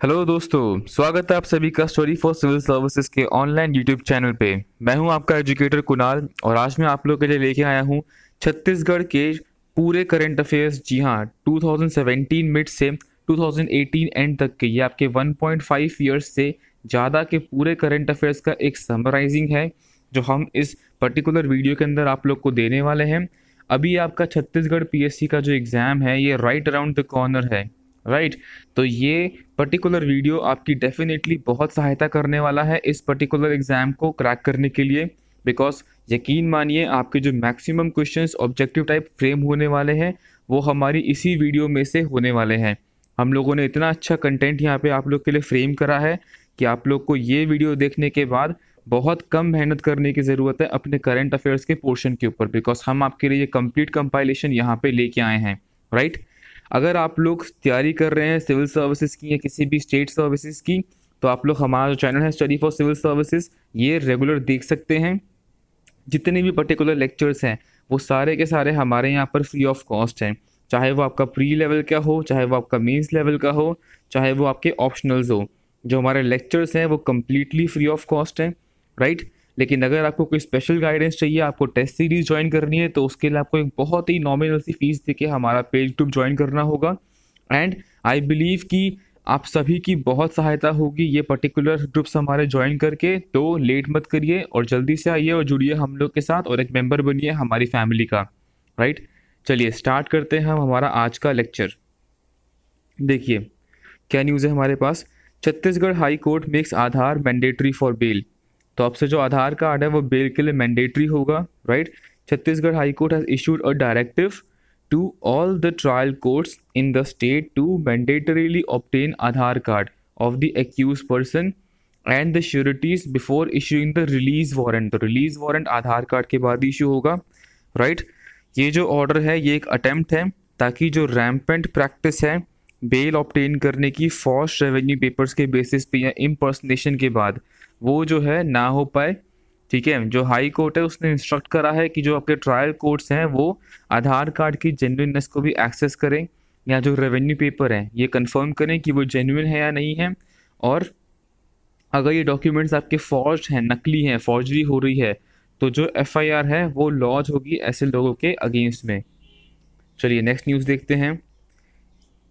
Hello दोस्तों, स्वागत है आप सभी का स्टोरी फॉर सिविल सर्विसेज़ के ऑनलाइन यूट्यूब चैनल पे। मैं हूँ आपका एजुकेटर कुणाल और आज मैं आप लोगों के लिए लेके आया हूँ छत्तीसगढ़ के पूरे करंट अफेयर्स जी हाँ 2017 मिड से 2018 एंड तक के। ये आपके 1.5 ईयर्स से ज़्यादा के पूरे करंट अफेयर्स का एक समराइजिंग है, जो हम इस पर्टिकुलर वीडियो के अंदर आप लोग को देने वाले हैं। अभी आपका छत्तीसगढ़ पीएससी का जो एग्ज़ाम है, ये राइट अराउंड द कॉर्नर है। Right right? तो ये पर्टिकुलर वीडियो आपकी डेफिनेटली बहुत सहायता करने वाला है इस पर्टिकुलर एग्ज़ाम को क्रैक करने के लिए बिकॉज़ यकीन मानिए, आपके जो maximum questions objective type frame होने वाले हैं, वो हमारी इसी वीडियो में से होने वाले हैं हम लोगों ने इतना अच्छा कंटेंट यहाँ पे आप लोग के लिए फ्रेम करा है कि आप लोग को ये वीडियो देखने के बाद बहुत कम मेहनत करने की ज़रूरत है अपने करंट अफेयर्स के पोर्शन के ऊपर बिकॉज़ हम आपके लिए ये कंप्लीट कंपाइलेशन यहाँ पे लेके आए हैं राइट right? अगर आप लोग तैयारी कर रहे हैं सिविल सर्विसेज़ की या किसी भी स्टेट सर्विसेज़ की तो आप लोग हमारा जो चैनल है स्टडी फॉर सिविल सर्विसेज़, ये रेगुलर देख सकते हैं। जितने भी पर्टिकुलर लेक्चर्स हैं, वो सारे के सारे हमारे यहाँ पर फ्री ऑफ़ कॉस्ट हैं। चाहे वो आपका प्री लेवल का हो, चाहे वो आपका मीन्स लेवल का हो, चाहे वो आपके ऑप्शनल्स हो, जो हमारे लेक्चर्स हैं, वो कम्प्लीटली फ्री ऑफ़ कॉस्ट हैं राइट लेकिन अगर आपको कोई स्पेशल गाइडेंस चाहिए, आपको टेस्ट सीरीज़ ज्वाइन करनी है तो उसके लिए आपको एक बहुत ही नॉमिनल सी फ़ीस दे के हमारा पेज यूट्यूब ज्वाइन करना होगा। एंड आई बिलीव कि आप सभी की बहुत सहायता होगी ये पर्टिकुलर ग्रुप्स हमारे ज्वाइन करके तो लेट मत करिए और जल्दी से आइए और जुड़िए हम लोग के साथ और एक मेंबर बनिए हमारी फैमिली का। राइट चलिए स्टार्ट करते हैं हम हमारा आज का लेक्चर देखिए, क्या न्यूज़ है हमारे पास? Chhattisgarh high court makes Aadhaar mandatory for bail तो आपसे जो आधार कार्ड है, वो बेल के लिए मैंडेटरी होगा right Chhattisgarh high court has issued a directive to all the trial courts in the state to mandatorily obtain Aadhaar card of the accused person and the sureties before issuing the release warrant release warrant Aadhaar card के बाद issue होगा right right? ये जो order है, ये एक attempt है ताकि जो रैम्पेंट प्रैक्टिस है बेल ऑप्टेन करने की फॉस्ट रेवेन्यू पेपर्स के बेसिस पे या इम्पर्सनेशन के बाद वो जो है ना हो पाए, ठीक है? जो हाई कोर्ट है, उसने इंस्ट्रक्ट करा है कि जो आपके ट्रायल कोर्ट्स हैं, वो आधार कार्ड की जेन्युइननेस को भी एक्सेस करें, या जो रेवेन्यू पेपर हैं, ये कंफर्म करें कि वो जेन्युइन है या नहीं है। और अगर ये डॉक्यूमेंट्स आपके फॉर्ज हैं, नकली हैं फॉर्जरी हो रही है तो जो एफआईआर है, वो लॉज होगी ऐसे लोगों के अगेंस्ट में। चलिए नेक्स्ट न्यूज़ देखते हैं।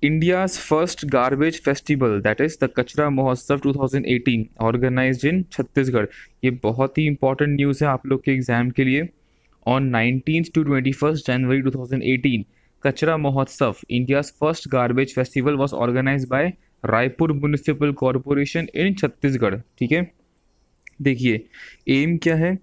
India's first garbage festival, that is the कचरा महोत्सव 2018 ऑर्गेनाइज्ड इन छत्तीसगढ़ ये बहुत ही इंपॉर्टेंट न्यूज़ है आप लोग के एग्ज़ाम के लिए. On nineteen to twenty first January 2018 Kachra Mahotsav India's first garbage festival was organise by Raipur municipal corporation in Chhattisgarh ठीक है? देखिए एम क्या है?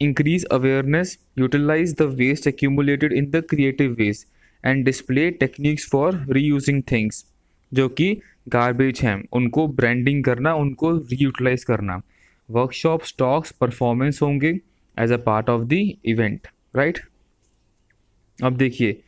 Increase awareness utilise the waste accumulated in the creative waste and display techniques for reusing things जो कि garbage हैं। उनको branding करना, उनको रीयूटिलाइज करना। वर्कशॉप स्टॉक्स परफॉर्मेंस होंगे as a part of the event right अब देखिए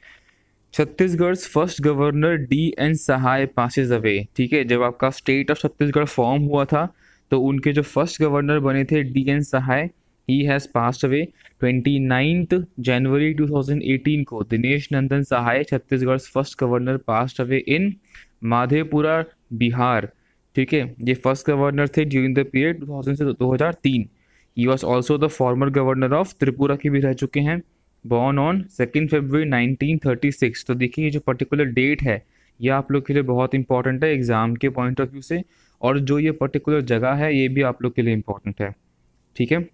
Chhattisgarh first governor D N Sahay passes away ठीक है? जब आपका स्टेट ऑफ़ छत्तीसगढ़ फॉर्म हुआ था तो उनके जो फ़र्स्ट गवर्नर बने थे D N Sahay he has passed away twenty ninth January 2018 को। Dinesh Nandan Sahay Chhattisgarh first governor passed away in Madhepura Bihar ठीक है? ये फ़र्स्ट गवर्नर थे ड्यूरिंग द पीरियड 2000 से 2003 he was also the former governor of Tripura के भी रह चुके हैं। बॉर्न ऑन सेकेंड फेबररी 1936 तो देखिए, ये जो पर्टिकुलर डेट है, ये आप लोग के लिए बहुत इंपॉर्टेंट है एग्ज़ाम के पॉइंट ऑफ़ व्यू से। और जो ये पर्टिकुलर जगह है, ये भी आप लोग के लिए इंपॉर्टेंट है। ठीक है?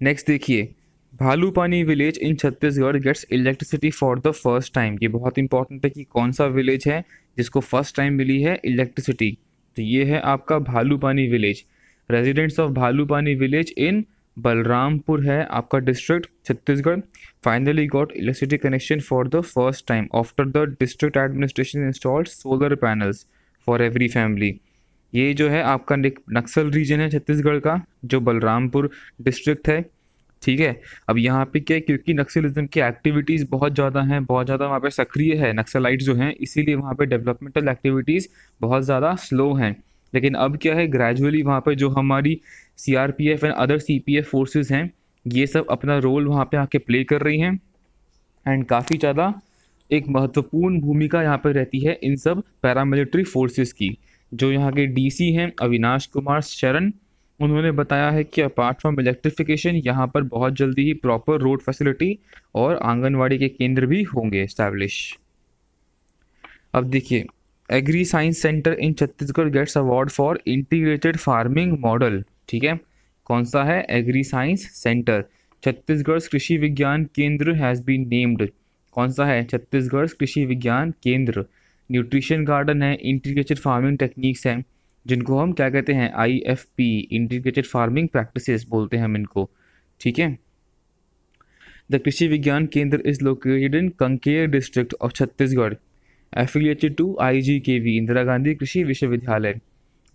नेक्स्ट देखिए, Bhalupani village in Chhattisgarh gets electricity for the first time ये बहुत इंपॉर्टेंट है कि कौन सा विलेज है जिसको फ़र्स्ट टाइम मिली है इलेक्ट्रिसिटी तो ये है आपका Bhalupani village residents of Bhalupani village in Balrampur है आपका district Chhattisgarh finally got electricity connection for the first time after the district administration installed solar panels for every family ये जो है आपका नक्सल रीजन है छत्तीसगढ़ का, जो बलरामपुर डिस्ट्रिक्ट है। ठीक है? अब यहाँ पे क्या है, क्योंकि नक्सलिज्म की एक्टिविटीज़ बहुत ज़्यादा हैं, बहुत ज़्यादा वहाँ पे सक्रिय है, नक्सलाइट जो हैं, इसीलिए वहाँ पे डेवलपमेंटल एक्टिविटीज़ बहुत ज़्यादा स्लो हैं। लेकिन अब क्या है ग्रेजुअली वहाँ पे जो हमारी C R P F and other C P F forces हैं, ये सब अपना रोल वहाँ पे आके प्ले कर रही हैं। एंड काफ़ी ज़्यादा एक महत्वपूर्ण भूमिका यहाँ पर रहती है इन सब पैरामिलिट्री फोर्सेस की। जो यहाँ के डीसी हैं, अविनाश कुमार शरण उन्होंने बताया है कि अपार्ट फ्रॉम इलेक्ट्रिफिकेशन यहाँ पर बहुत जल्दी ही प्रॉपर रोड फैसिलिटी और आंगनवाड़ी के केंद्र भी होंगे इस्टेब्लिश अब देखिए agri science centre in Chhattisgarh gets award for integrated farming model ठीक है? कौन सा है? Agri science centre Chhattisgarh Krishi Vigyan Kendra has been named कौन सा है? छत्तीसगढ़ कृषि विज्ञान केंद्र न्यूट्रिशन गार्डन है इंटीग्रेटेड फ़ार्मिंग टेक्निक्स हैं। जिनको हम क्या कहते हैं I F P integrated farming practices बोलते हैं हम इनको, ठीक है? The Krishi Vigyan Kendra is located in Kanker district of Chhattisgarh affiliated to I G K V Indira Gandhi Krishi Vishwavidyalaya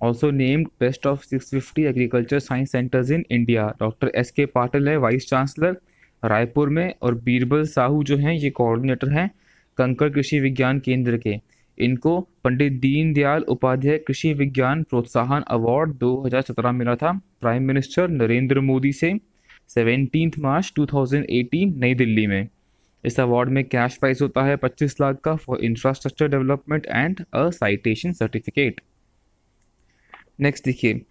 also named best of six fifty agriculture science centres in India doctor S K Patil है vice chancellor Raipur में, और बीरबल साहू जो हैं, ये coordinator हैं कंकर कृषि विज्ञान केंद्र के। इनको पंडित दीनदयाल उपाध्याय कृषि विज्ञान प्रोत्साहन अवार्ड 2017 मिला था। प्राइम मिनिस्टर नरेंद्र मोदी से सेवेंटीन मार्च 2018 नई दिल्ली में। इस अवार्ड में कैश प्राइस होता है 25 लाख का for infrastructure development and a citation certificate next देखिए,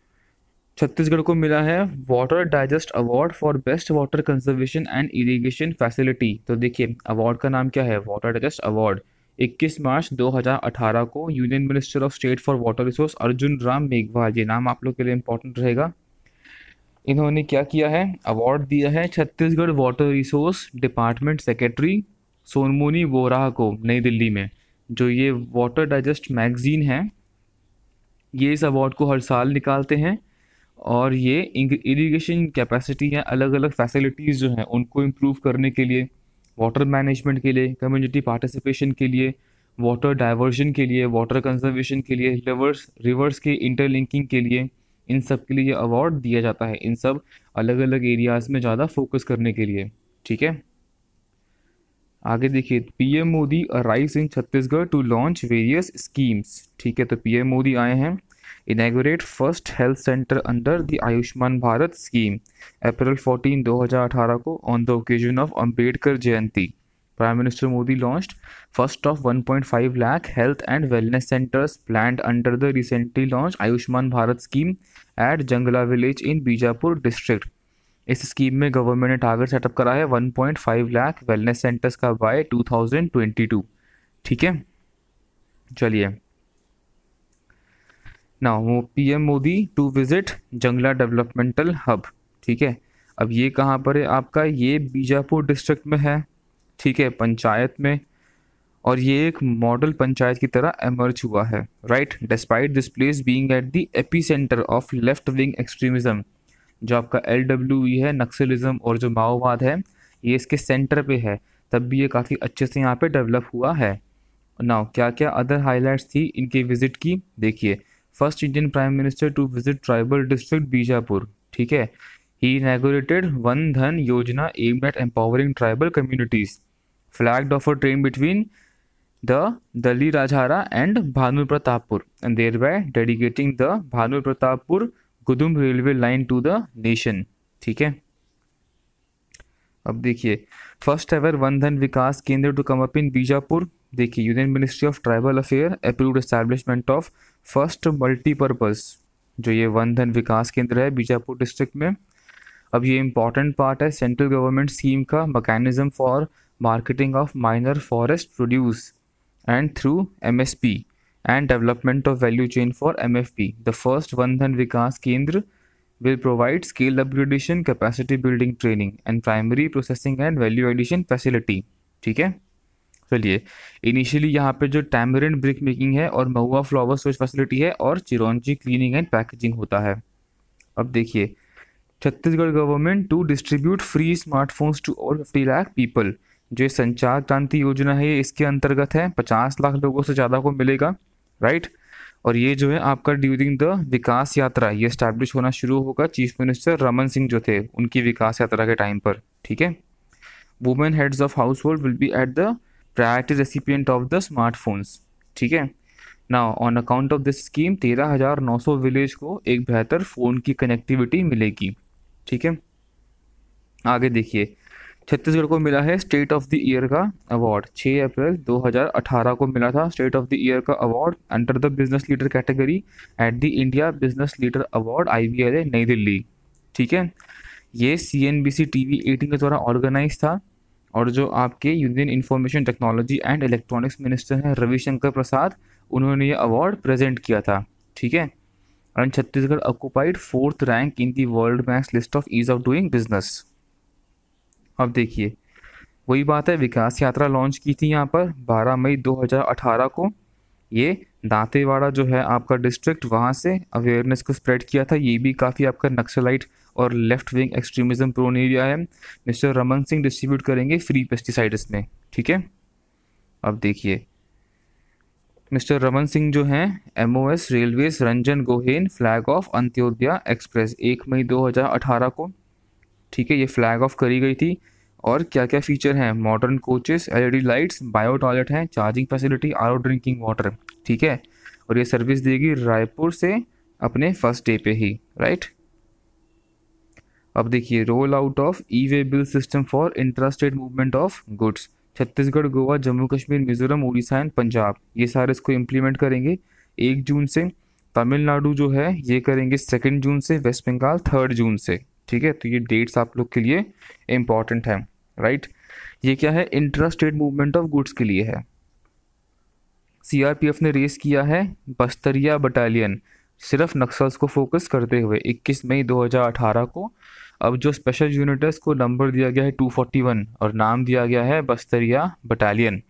छत्तीसगढ़ को मिला है water digest award for best water conservation and irrigation facility तो देखिए, अवार्ड का नाम क्या है? वाटर डाइजेस्ट अवार्ड 21 मार्च 2018 को union minister of state for water resource Arjun Ram Meghwal, ये नाम आप लोग के लिए इंपॉर्टेंट रहेगा। इन्होंने क्या किया है? अवार्ड दिया है Chhattisgarh water resource department secretary Sonmoni Vora को नई दिल्ली में, जो ये वाटर डाइजेस्ट मैगजीन है। ये इस अवार्ड को हर साल निकालते हैं और ये इरिगेशन कैपेसिटी या अलग अलग फैसिलिटीज़ जो हैं, उनको इम्प्रूव करने के लिए वाटर मैनेजमेंट के लिए कम्युनिटी पार्टिसिपेशन के लिए वाटर डाइवर्जन के लिए वाटर कंजर्वेशन के लिए रिवर्स रिवर्स के इंटरलिंकिंग के लिए, इन सब के लिए ये अवार्ड दिया जाता है, इन सब अलग अलग एरियाज़ में ज़्यादा फोकस करने के लिए, ठीक है? आगे देखिए, PM Modi arrive in Chhattisgarh to launch various schemes ठीक है? तो पीएम मोदी आए हैं inaugurate first health centre under the Ayushman Bharat scheme April 14 2018 को on the occasion of Ambedkar Jayanti prime minister Modi launched first of 1.5 lakh health and wellness centres planned under the recently launch Ayushman Bharat scheme at Jangla village in Bijapur district इस scheme में government ने target setup करा है 1.5 lakh wellness centres का by 2022 ठीक है? चलिए। Now P M Modi to visit Jangla developmental hub ठीक है? अब ये कहाँ पर है आपका? ये बीजापुर डिस्ट्रिक्ट में है, ठीक है? पंचायत में। और ये एक मॉडल पंचायत की तरह एमर्ज हुआ है right despite this place being at the epicentre of left wing extremism जो आपका एल डब्ल्यू ई है, नक्सलिज्म और जो माओवाद है, ये इसके सेंटर पे है। तब भी ये काफ़ी अच्छे से यहाँ पे डेवलप हुआ है। नाउ क्या क्या अदर हाईलाइट्स थी इनके विज़िट की? देखिए first Indian prime minister to visit tribal district Bijapur ठीक है? He inaugurated Van Dhan Yojana aimed at empowering tribal communities flag off a train between the Dalli Rajhara and Bhanu Pratappur and there by dedicating the Bhanu Pratappur Gudum railway line to the nation ठीक है? अब देखिए first ever Van Dhan Vikas Kendra to come up in Bijapur देखिए union ministry of tribal affair approved establishment of first multipurpose जो ये वन धन विकास केंद्र है Bijapur district में। अब ये इंपॉर्टेंट पार्ट है सेंट्रल गवर्नमेंट स्कीम का mechanism for marketing of minor forest produce and through MSP and development of value chain for MFP the first Van Dhan Vikas Kendra will provide scale upgradation, capacity building training, and primary processing and value addition facility. ठीक है? चलिए initially यहाँ पे जो tamarind brick making है और mahua flower storage facility है और चिरौंजी क्लीनिंग एंड पैकेजिंग होता है। अब देखिए, Chhattisgarh government to distribute free smartphones to all fifty lakh people जो संचार क्रांति योजना है, इसके अंतर्गत है, पचास लाख लोगों से ज़्यादा को मिलेगा राइट और ये जो है आपका ड्यूरिंग द विकास यात्रा, ये स्टैब्लिश होना शुरू होगा चीफ मिनिस्टर रमन सिंह जो थे, उनकी विकास यात्रा के टाइम पर, ठीक है? Women heads of household will be at the priority recipient of the smartphones ठीक है? ना on account of this scheme तेरह हज़ार नौ सौ विलेज को एक बेहतर फ़ोन की कनेक्टिविटी मिलेगी, ठीक है? आगे देखिए छत्तीसगढ़ को मिला है स्टेट ऑफ़ द ईयर का अवार्ड 6 अप्रैल 2018 को मिला था स्टेट ऑफ़ द ईयर का award under the business leader category at the India business leader award आई नई दिल्ली। ठीक है? ये C N B C T V eighteen के द्वारा ऑर्गेनाइज था। और जो आपके union information technology and electronics minister हैं, रविशंकर प्रसाद, उन्होंने ये अवार्ड प्रेजेंट किया था। ठीक है? And Chhattisgarh occupied fourth rank in the world bank list of ease of doing business अब देखिए, वही बात है, विकास यात्रा लॉन्च की थी यहाँ पर 12 मई 2018 को। ये दांतेवाड़ा जो है आपका डिस्ट्रिक्ट वहाँ से अवेयरनेस को स्प्रेड किया था। ये भी काफ़ी आपका नक्सलाइट और left wing extremism prone area है। मिस्टर रमन सिंह डिस्ट्रीब्यूट करेंगे फ्री पेस्टिसाइड इसमें ठीक है? अब देखिए, मिस्टर रमन सिंह जो हैं M O S railways Ranjan Gohain flag off Antyodaya express एक मई 2018 को। ठीक है, ये फ्लैग ऑफ़ करी गई थी। और क्या क्या फीचर हैं modern coaches LED lights bio toilet हैं charging facility RO drinking water ठीक है? और ये सर्विस देगी रायपुर से अपने फ़र्स्ट डे पे ही राइट अब देखिए roll out of E way bill system for intrastate movement of goods Chhattisgarh, Goa, Jammu Kashmir, Mizoram, Orissa and Punjab, ये सारे इसको इम्प्लीमेंट करेंगे एक जून से। तमिलनाडु जो है, ये करेंगे सेकेंड जून से, वेस्ट बंगाल थर्ड जून से। ठीक है? तो ये डेट्स आप लोग के लिए इंपॉर्टेंट है राइट ये क्या है? Intra state movement of goods के लिए है। सीआरपीएफ ने रेस किया है बस्तरिया बटालियन सिर्फ़ नक्सल्स को फोकस करते हुए 21 मई 2018 को। अब जो स्पेशल यूनिट है उसको नंबर दिया गया है 241 और नाम दिया गया है बस्तरिया बटालियन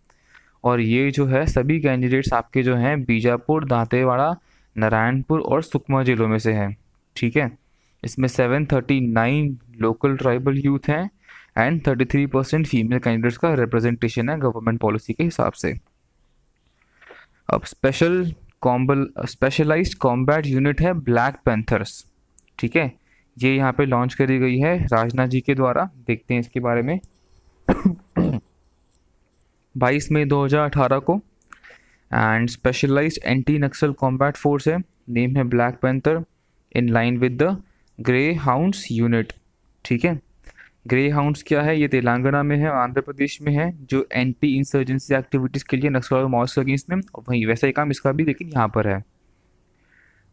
और ये जो है, सभी कैंडिडेट्स आपके जो हैं, बीजापुर, दांतेवाड़ा, नारायणपुर और सुकमा जिलों में से हैं, ठीक है? इसमें 739 लोकल ट्राइबल यूथ हैं एंड 33 परसेंट फीमेल कैंडिडेट्स का रिप्रेजेंटेशन है गवर्नमेंट पॉलिसी के हिसाब से। अब special combat specialised combat unit है ब्लैक पैंथर्स ठीक है? ये यहाँ पे लॉन्च करी गई है राजनाथ जी के द्वारा, देखते हैं इसके बारे में। 22 मई 2018 को and specialised anti Naxal combat force है नेम है black panther in line with the greyhounds unit ठीक है? ग्रे हाउंड्स क्या है? ये तेलंगाना में है आंध्र प्रदेश में है, जो एंटी इंसर्जेंसी एक्टिविटीज़ के लिए नक्सल और मॉस अगेंस्ट में, और वहीं वैसा ही काम इसका भी लेकिन यहाँ पर है।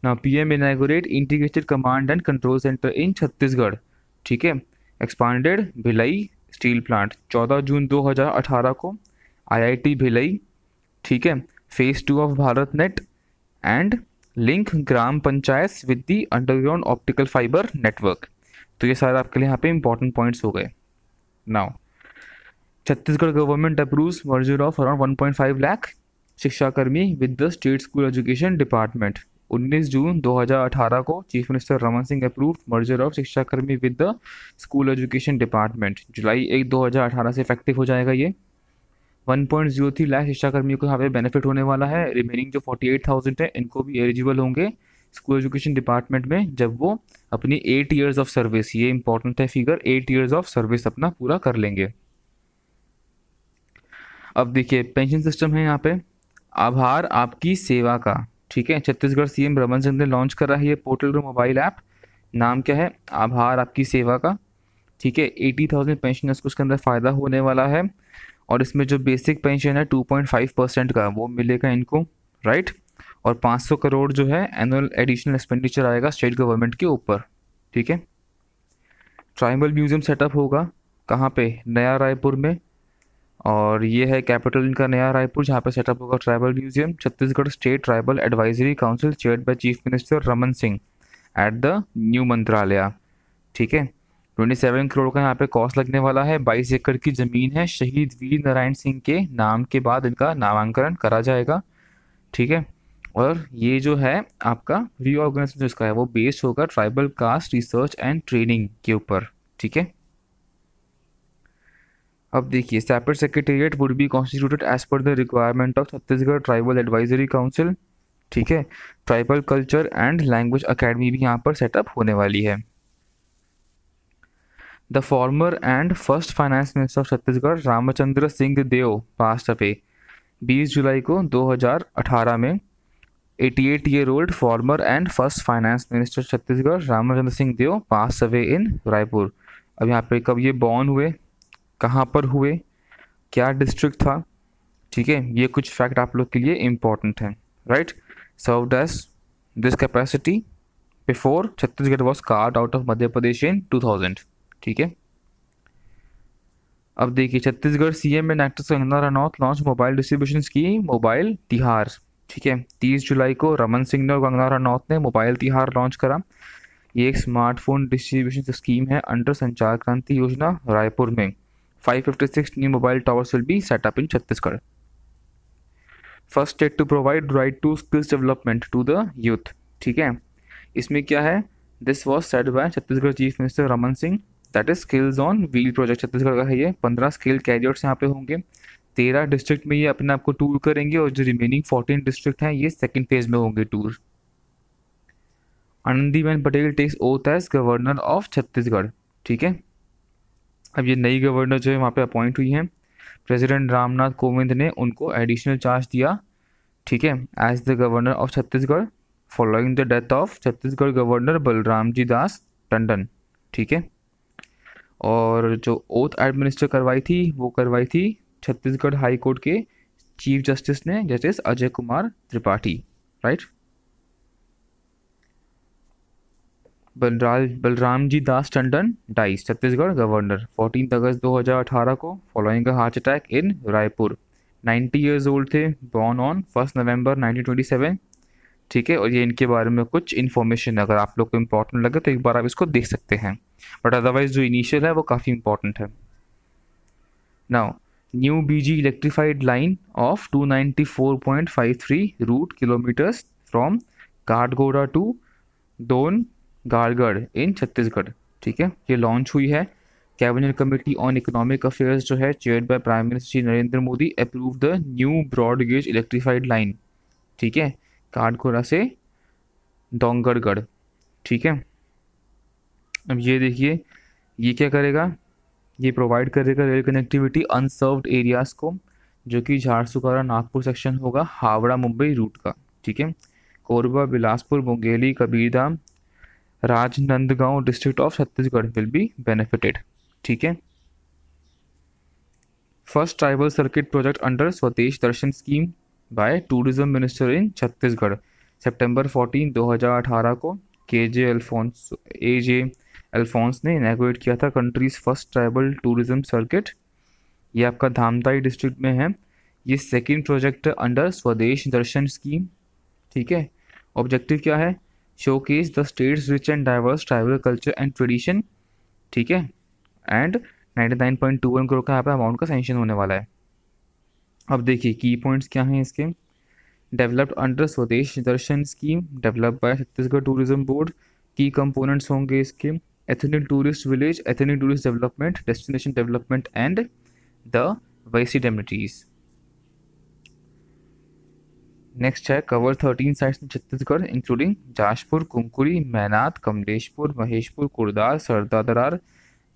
ना P M inaugurate integrated command and control centre in Chhattisgarh ठीक है? Expanded Bhilai steel plant 14 June 2018 को आईआईटी भिलाई ठीक है? Phase two of Bharat net and link gram panchayat with the underground optical fibre network. तो ये सारे आपके लिए यहाँ पे इंपॉर्टेंट पॉइंट्स हो गए। Now Chhattisgarh government approves merger of around 1.5 lakh Shikshakarmi with the state school education department 19 June 2018 को chief minister Raman Singh approve merger of Shikshakarmi with the school education department July एक 2018 से effective हो जाएगा ये। One point zero three lakh शिक्षा कर्मियों को यहाँ पे बेनिफिट होने वाला है। रिमेनिंग जो फोर्टी एट थाउज़ेंड है, इनको भी एलिजिबल होंगे स्कूल एजुकेशन डिपार्टमेंट में, जब वो अपनी एट ईयर्स ऑफ़ सर्विस ये इंपॉर्टेंट है figure eight years of service अपना पूरा कर लेंगे। अब देखिए पेंशन सिस्टम है यहाँ पे। आभार आपकी सेवा का, ठीक है? छत्तीसगढ़ सीएम रमन सिंह ने लॉन्च करा है ये पोर्टल और मोबाइल ऐप नाम क्या है? आभार आपकी सेवा का, ठीक है? एटी थाउज़ेंड पेंशनर्स को उसके अंदर फ़ायदा होने वाला है। और इसमें जो बेसिक पेंशन है 2.5 परसेंट का वो मिलेगा इनको राइट और 500 करोड़ जो है एनुअल एडिशनल एक्सपेंडिचर आएगा स्टेट गवर्नमेंट के ऊपर, ठीक है? ट्राइबल म्यूज़ियम सेटअप होगा, कहाँ पे? नया रायपुर में, और ये है कैपिटल इनका नया रायपुर, जहाँ पे सेटअप होगा tribal museum Chhattisgarh state tribal advisory council chaired by chief minister Raman Singh at the new Mantralaya, ठीक है? ट्वेंटी सेवन करोड़ का यहाँ पे कॉस्ट लगने वाला है। बाईस एकड़ की ज़मीन है। शहीद वीर नारायण सिंह के नाम के बाद इनका नामांकन करा जाएगा। ठीक है? और ये जो है आपका रीऑर्गेनाइजेशन जो इसका है, वो बेस्ड होगा tribal caste research and training के ऊपर। ठीक है? अब देखिए separate secretariat would be constituted as per the requirement of Chhattisgarh tribal advisory council ठीक है? Tribal culture and language academy भी यहाँ पर सेटअप होने वाली है। The former and first finance minister of Chhattisgarh Ramchandra Singh Deo passed away 20 July को 2018 में 88 year old former and first finance minister Chhattisgarh Ramchandra Singh Deo pass away in Raipur अब यहाँ पे कब ये बॉर्न हुए? कहाँ पर हुए? क्या डिस्ट्रिक्ट था? ठीक है, ये कुछ फैक्ट आप लोग के लिए इंपॉर्टेंट है right serve as this capacity before Chhattisgarh was carved out of Madhya Pradesh in 2000 ठीक है। अब देखिए, Chhattisgarh CM and actor Kangana Ranaut launch mobile distribution scheme mobile Tihar, ठीक है। तीस जुलाई को रमन सिंह ने और कंगना रनौत ने मोबाइल तिहार लॉन्च करा। ये एक स्मार्टफ़ोन डिस्ट्रीब्यूशन स्कीम है अंडर संचार क्रांति योजना रायपुर में। 556 new mobile towers will be setup in Chhattisgarh. First state to provide right to skills development to the youth ठीक है। इसमें क्या है? This was set by Chhattisgarh chief minister Raman Singh. That is skills on wheel project Chhattisgarh का है ये। पंद्रह skill carriers यहाँ पे होंगे। तेरह डिस्ट्रिक्ट में ये अपने आप को टूर करेंगे और जो रिमेनिंग फोर्टीन डिस्ट्रिक्ट हैं, ये सेकेंड फ़ेज़ में होंगे tour Anandiben Patel takes oath as governor of Chhattisgarh ठीक है? अब ये नई गवर्नर जो है, वहाँ पे अपॉइंट हुई हैं। प्रेसिडेंट रामनाथ कोविंद ने उनको एडिशनल चार्ज दिया। ठीक है? As the governor of Chhattisgarh following the death of Chhattisgarh governor Balram ji Das Tandon ठीक है? और जो ओथ एडमिनिस्टर करवाई थी, वो करवाई थी छत्तीसगढ़ हाई कोर्ट के चीफ जस्टिस ने justice Ajay Kumar Tripathi right Balraj Balram ji Das Tandon dies Chhattisgarh governor 14 August 2018 को following a heart attack in Raipur. 90 years old थे बॉर्न ऑन फ़र्स्ट नवंबर 1927 ठीक है? और ये इनके बारे में कुछ इन्फॉर्मेशन अगर आप लोग को इम्पोर्टेंट लगे तो एक बार आप इसको देख सकते हैं। बट अदरवाइज़ जो इनिशियल है वो काफ़ी इंपॉर्टेंट है। Now new BG electrified line of 294.53 route kilometres from Katghora to Dongargarh in Chhattisgarh ठीक है? ये लॉन्च हुई है। Cabinet committee on economic affairs जो है chair by prime minister Narendra Modi approve the new broad gauge electrified line ठीक है? काठगोड़ा से डोंगरगढ़, ठीक है? अब ये देखिए, ये क्या करेगा? ये प्रोवाइड करेगा रेल कनेक्टिविटी अनसर्व्ड एरियाज़ को, जो कि झारसुगड़ा नागपुर सेक्शन होगा, हावड़ा मुंबई रूट का, ठीक है? Korba, Bilaspur, Mungeli, Kabirdham, Rajnandgaon district of Chhattisgarh will be benefited ठीक है? First tribal circuit project under Swadesh Darshan scheme by tourism minister in Chhattisgarh September 14 2018 को K J Alphons A J Alphons ने inaugurate किया था country's first tribal tourism circuit ये आपका Dhamtari district में है। ये second project under Swadesh Darshan scheme ठीक है? ऑब्जेक्टिव क्या है? Showcase the state's rich and diverse tribal culture and tradition, ठीक है? एंड 99.21 करोड़ का यहाँ पे अमाउंट का सेंशन होने वाला है। अब देखिए की पॉइंट्स क्या हैं इसके? Developed under Swadesh Darshan scheme develop by Chhattisgarh tourism board की कंपोनेंट्स होंगे इसके. Ethnic tourist village ethnic tourist development destination development and the wayside amenities next है cover thirteen sites in Chhattisgarh including Jashpur Kunkuri Mainpat Kamleshpur Maheshpur Kurdar Sarodadadar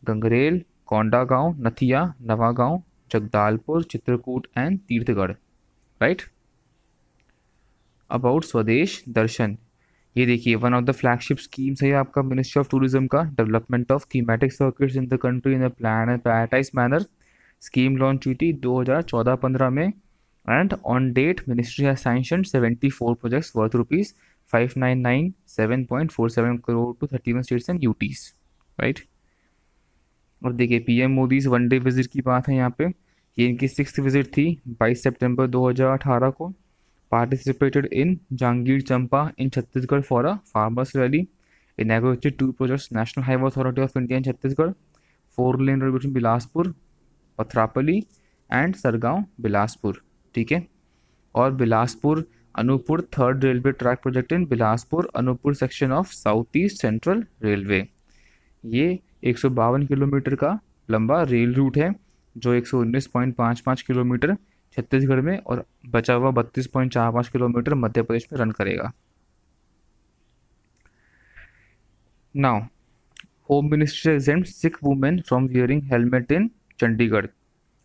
Gangrel Kondagaon Nathiya Nawagaon Jagdalpur Chitrakoot and Tirathgarh right about Swadesh Darshan. ये देखिए one of the flagship schemes है आपका ministry of tourism का development of thematic circuits in the country in a plan and prioritise manner scheme launch हुई थी 2014-15 में, and on date ministry has sanctioned 74 projects worth rupees 5997.47 crore to 31 states and UTs right? और देखिए PM Modi one day visit की बात है यहाँ पे। ये इनकी सिक्स विज़िट थी 22 सितंबर 2018 को। Participated in Janjgir Champa in Chhattisgarh for a farmers rally in inaugurated two projects national highway authority of India in Chhattisgarh four lane road between Bilaspur Pathrapali and Sargaon Bilaspur ठीक है? और Bilaspur Anuppur third railway track project in Bilaspur Anuppur section of south east central railway ये एक सौ बावन kilometre का लंबा rail route है। जो 119.55 किलोमीटर छत्तीसगढ़ में और बचा हुआ 32.45 किलोमीटर मध्य प्रदेश में रन करेगा। Now home ministry exempt Sikh women from wearing helmet in Chandigarh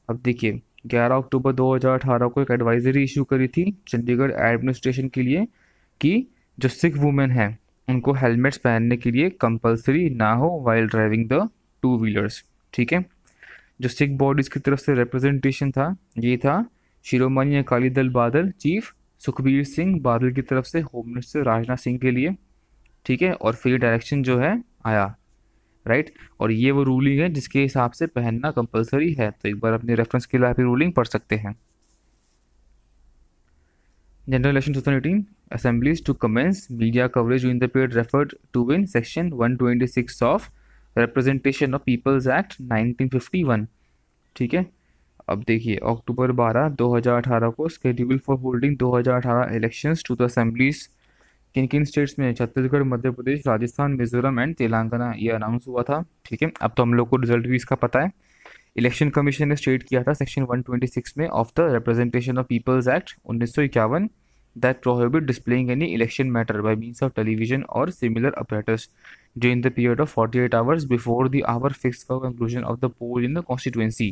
अब देखिए 11 अक्टूबर 2018 को एक एडवाइजरी इशू करी थी चंडीगढ़ एडमिनिस्ट्रेशन के लिए कि जो सिख वुमेन हैं, उनको हेलमेट्स पहनने के लिए कंपलसरी ना हो while driving the two wheelers ठीक है? जो सिख बॉडीज़ की तरफ़ से रिप्रेजेंटेशन था, ये था शिरोमणि अकाली दल बादल चीफ सुखबीर सिंह बादल की तरफ़ से होम मिनिस्टर राजनाथ सिंह के लिए, ठीक है? और फिर डायरेक्शन जो है, आया राइट और ये वो रूलिंग है जिसके हिसाब से पहनना कंपलसरी है। तो एक बार अपने रेफरेंस के लिए रूलिंग पढ़ सकते हैं। General election 2018 assemblies to commence, media coverage in the period referred to in section 126 of representation of people's act 1951 ठीक है? अब देखिए अक्टूबर 12 2018 को schedule for holding 2018 elections to the assemblies किन किन स्टेट्स में? छत्तीसगढ़, मध्य प्रदेश, राजस्थान, मिजोरम एंड तेलंगाना। ये अनाउंस हुआ था, ठीक है? अब तो हम लोग को रिज़ल्ट भी इसका पता है। इलेक्शन कमीशन ने स्टेट किया था सेक्शन 126 में of the representation of peoples act उन्नीस सौ इक्यावन that prohibit displaying any election matter by means of television और similar apparatus during the period of 48 hours before the hour fixed for conclusion of the poll in the constituency.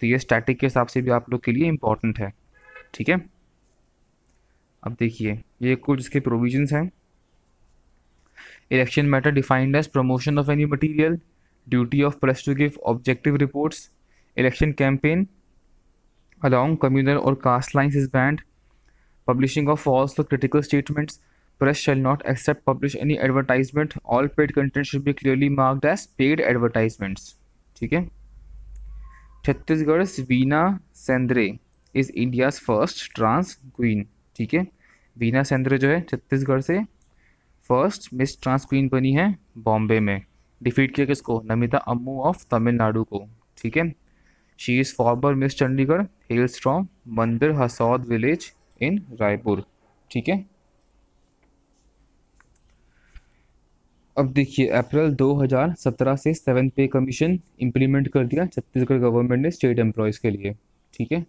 तो ये static के हिसाब से भी आप लोग के लिए इंपॉर्टेंट है। ठीक है? अब देखिए, ये कुछ इसके प्रोविजंस हैं। Election matter defined as promotion of any material duty of press to give objective reports election campaign along communal और caste lines is banned publishing of false और critical statements press shall not accept, publish any advertisement. All paid content should be clearly marked as paid advertisements. ठीक है? Chhattisgarh Veena Sendre is India's first trans queen ठीक है? वीना सेंद्रे जो है, छत्तीसगढ़ से first miss trans queen बनी है बॉम्बे में। डिफीट किया किसको? नमिता अम्मू ऑफ़ तमिलनाडु को। ठीक है? She is former miss Chandigarh hails from Mandir, Hasaud village इन रायपुर। ठीक है? अब देखिए, अप्रैल 2017 से सेवन पे कमीशन इंप्लीमेंट कर दिया छत्तीसगढ़ गवर्नमेंट ने स्टेट एम्प्लॉयज़ के लिए। ठीक है?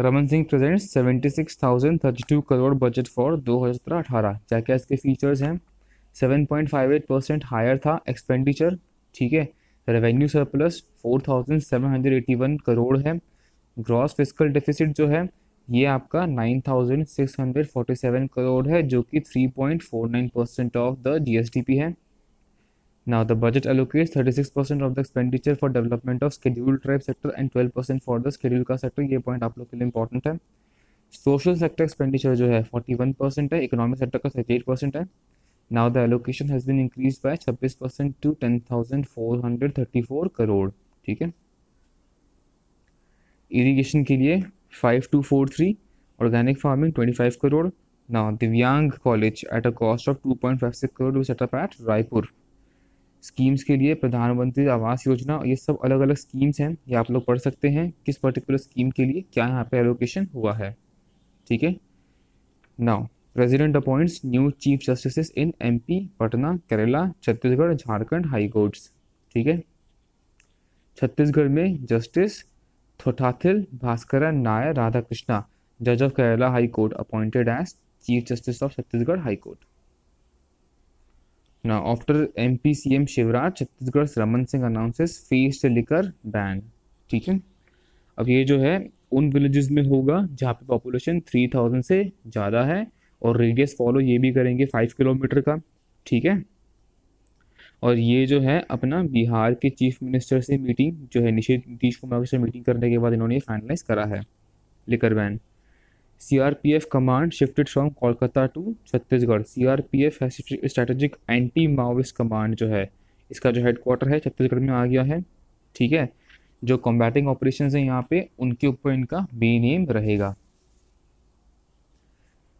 Raman Singh presents seventy six thousand thirty two crore budget for दो हज़ार सत्रह अठारह। क्या क्या इसके फीचर्स हैं? Seven point five eight percent higher था एक्सपेंडिचर ठीक है? Revenue surplus four thousand seven hundred eighty one crore है। ग्रॉस फ़िज़िकल डेफिसिट जो है ये आपका nine thousand six hundred forty seven crore है, जो कि three point four nine percent of the G S T P है। Now the budget allocate thirty six percent of the expenditure for development of schedule tribe sector and twelve percent for the schedule का sector ये point आप लोग के लिए important है। Social sector expenditure जो है फोर्टी वन परसेंट है। इकोनॉमिक सेक्टर का थर्टी एट परसेंट है। Now, the allocation has been increased by 26 percent to ten thousand four hundred thirty four crore. ठीक है? इरीगेशन के लिए five two four three, organic farming twenty five crore. Now, दिव्यांग college at a cost of two point five six crore set up at Raipur. Schemes के लिए प्रधानमंत्री आवास योजना, ये सब अलग अलग स्कीम्स हैं, ये आप लोग पढ़ सकते हैं, किस पर्टिकुलर स्कीम के लिए क्या यहाँ पे एलोकेशन हुआ है। ठीक है? Now president appoints new chief justice in MP Patna, Kerala, Chhattisgarh, Jharkhand high courts ठीक है? छत्तीसगढ़ में जस्टिस थोठाथिल भास्कर नायर राधाकृष्णा जज of Kerala high court appointed as chief justice of Chhattisgarh high court Now, after MP CM Shivraj Chhattisgarh Raman Singh announces phase liquor ban ठीक है? अब ये जो है उन विलेजेस में होगा जहाँ पे पॉपुलेशन थ्री थाउज़ेंड से ज़्यादा है और रेडियस फॉलो ये भी करेंगे फाइव किलोमीटर का. ठीक है? और ये जो है अपना बिहार के चीफ मिनिस्टर से मीटिंग, जो है नीतीश कुमार से मीटिंग करने के बाद इन्होंने फाइनलाइज करा है, liquor ban. CRPF command shifted from Kolkata to Chhattisgarh CRPF है स्ट्रेटेजिक एंटी माओविस्ट कमांड जो है, इसका जो हेडक्वार्टर है छत्तीसगढ़ में आ गया है, ठीक है? जो कॉम्बैटिंग ऑपरेशन है यहाँ पे, उनके ऊपर इनका मेन नेम रहेगा।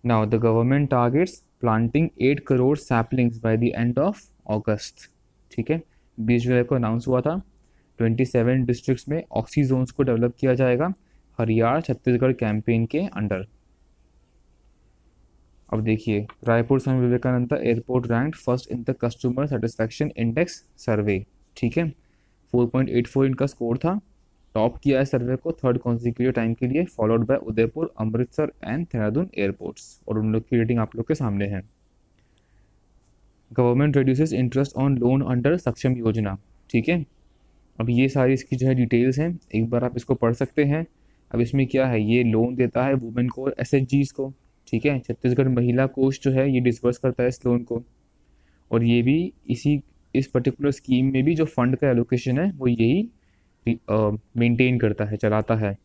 Now the government targets planting eight crore saplings by the end of August. ठीक है? बीस जुलाई को अनाउंस हुआ था। 27 डिस्ट्रिक्ट्स में ऑक्सी जोन्स को डेवलप किया जाएगा हरियाणा, छत्तीसगढ़ कैंपेन के अंडर अब देखिए, Raipur Swami Vivekananda airport rank first in the customer satisfaction index survey ठीक है? 4.84 इनका स्कोर था। टॉप किया है सर्वे को थर्ड कॉन्सिक्यूटिव टाइम के लिए? Followed by Udaipur, Amritsar and Dehradun airports और उन लोग की रेटिंग आप लोग के सामने है। Government reduces interest on loan under Saksham Yojana ठीक है? अब ये सारी इसकी जो है डिटेल्स हैं, एक बार आप इसको पढ़ सकते हैं। अब इसमें क्या है? ये लोन देता है वुमेन को एस एच जीज को। ठीक है? छत्तीसगढ़ महिला कोष जो है, ये डिसबर्स करता है इस लोन को। और ये भी इसी, इस पर्टिकुलर स्कीम में भी जो फंड का एलोकेशन है, वो यही मेंटेन करता है, चलाता है।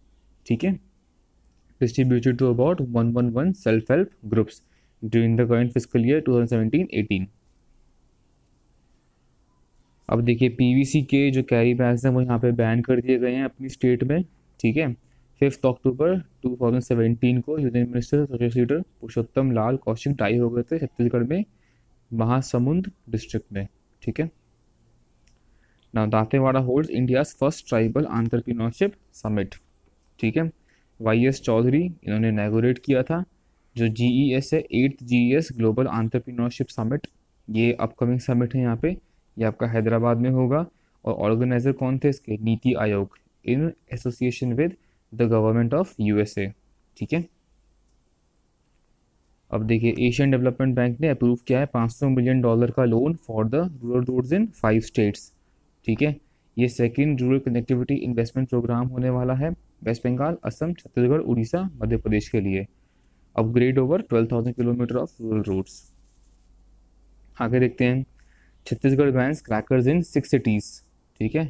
ठीक है? Distributed to about one one one self help groups during the current physical year 2017-18 अब देखिए पीवीसी के जो कैरी बैग्स हैं, वो यहाँ पे बैन कर दिए गए हैं अपनी स्टेट में, ठीक है? फिफ्थ अक्टूबर 2017 को union minister social leader Purushottam Lal Kaushik die हो गए थे छत्तीसगढ़ में महासमुंद डिस्ट्रिक्ट में, ठीक है? ना Dantewada holds India's first tribal entrepreneurship summit ठीक है? वाई एस चौधरी इन्होंने इनेगोरेट किया था, जो जी ई एस है eighth G E S global entrepreneurship summit ये अपकमिंग समिट है यहाँ पे। ये आपका हैदराबाद में होगा। और ऑर्गेनाइजर कौन थे इसके? NITI Aayog. In association with the government of USA. ठीक है? अब देखिए एशियन डेवलपमेंट बैंक ने अप्रूव किया है 500 मिलियन डॉलर का loan for the rural roads in five states. ठीक है? ये second rural connectivity investment programme होने वाला है वेस्ट बंगाल असम छत्तीसगढ़ उड़ीसा मध्य प्रदेश के लिए। Upgrade over 12,000 kilometre of rural roads आगे देखते हैं। Chhattisgarh bans crackers in six cities ठीक है?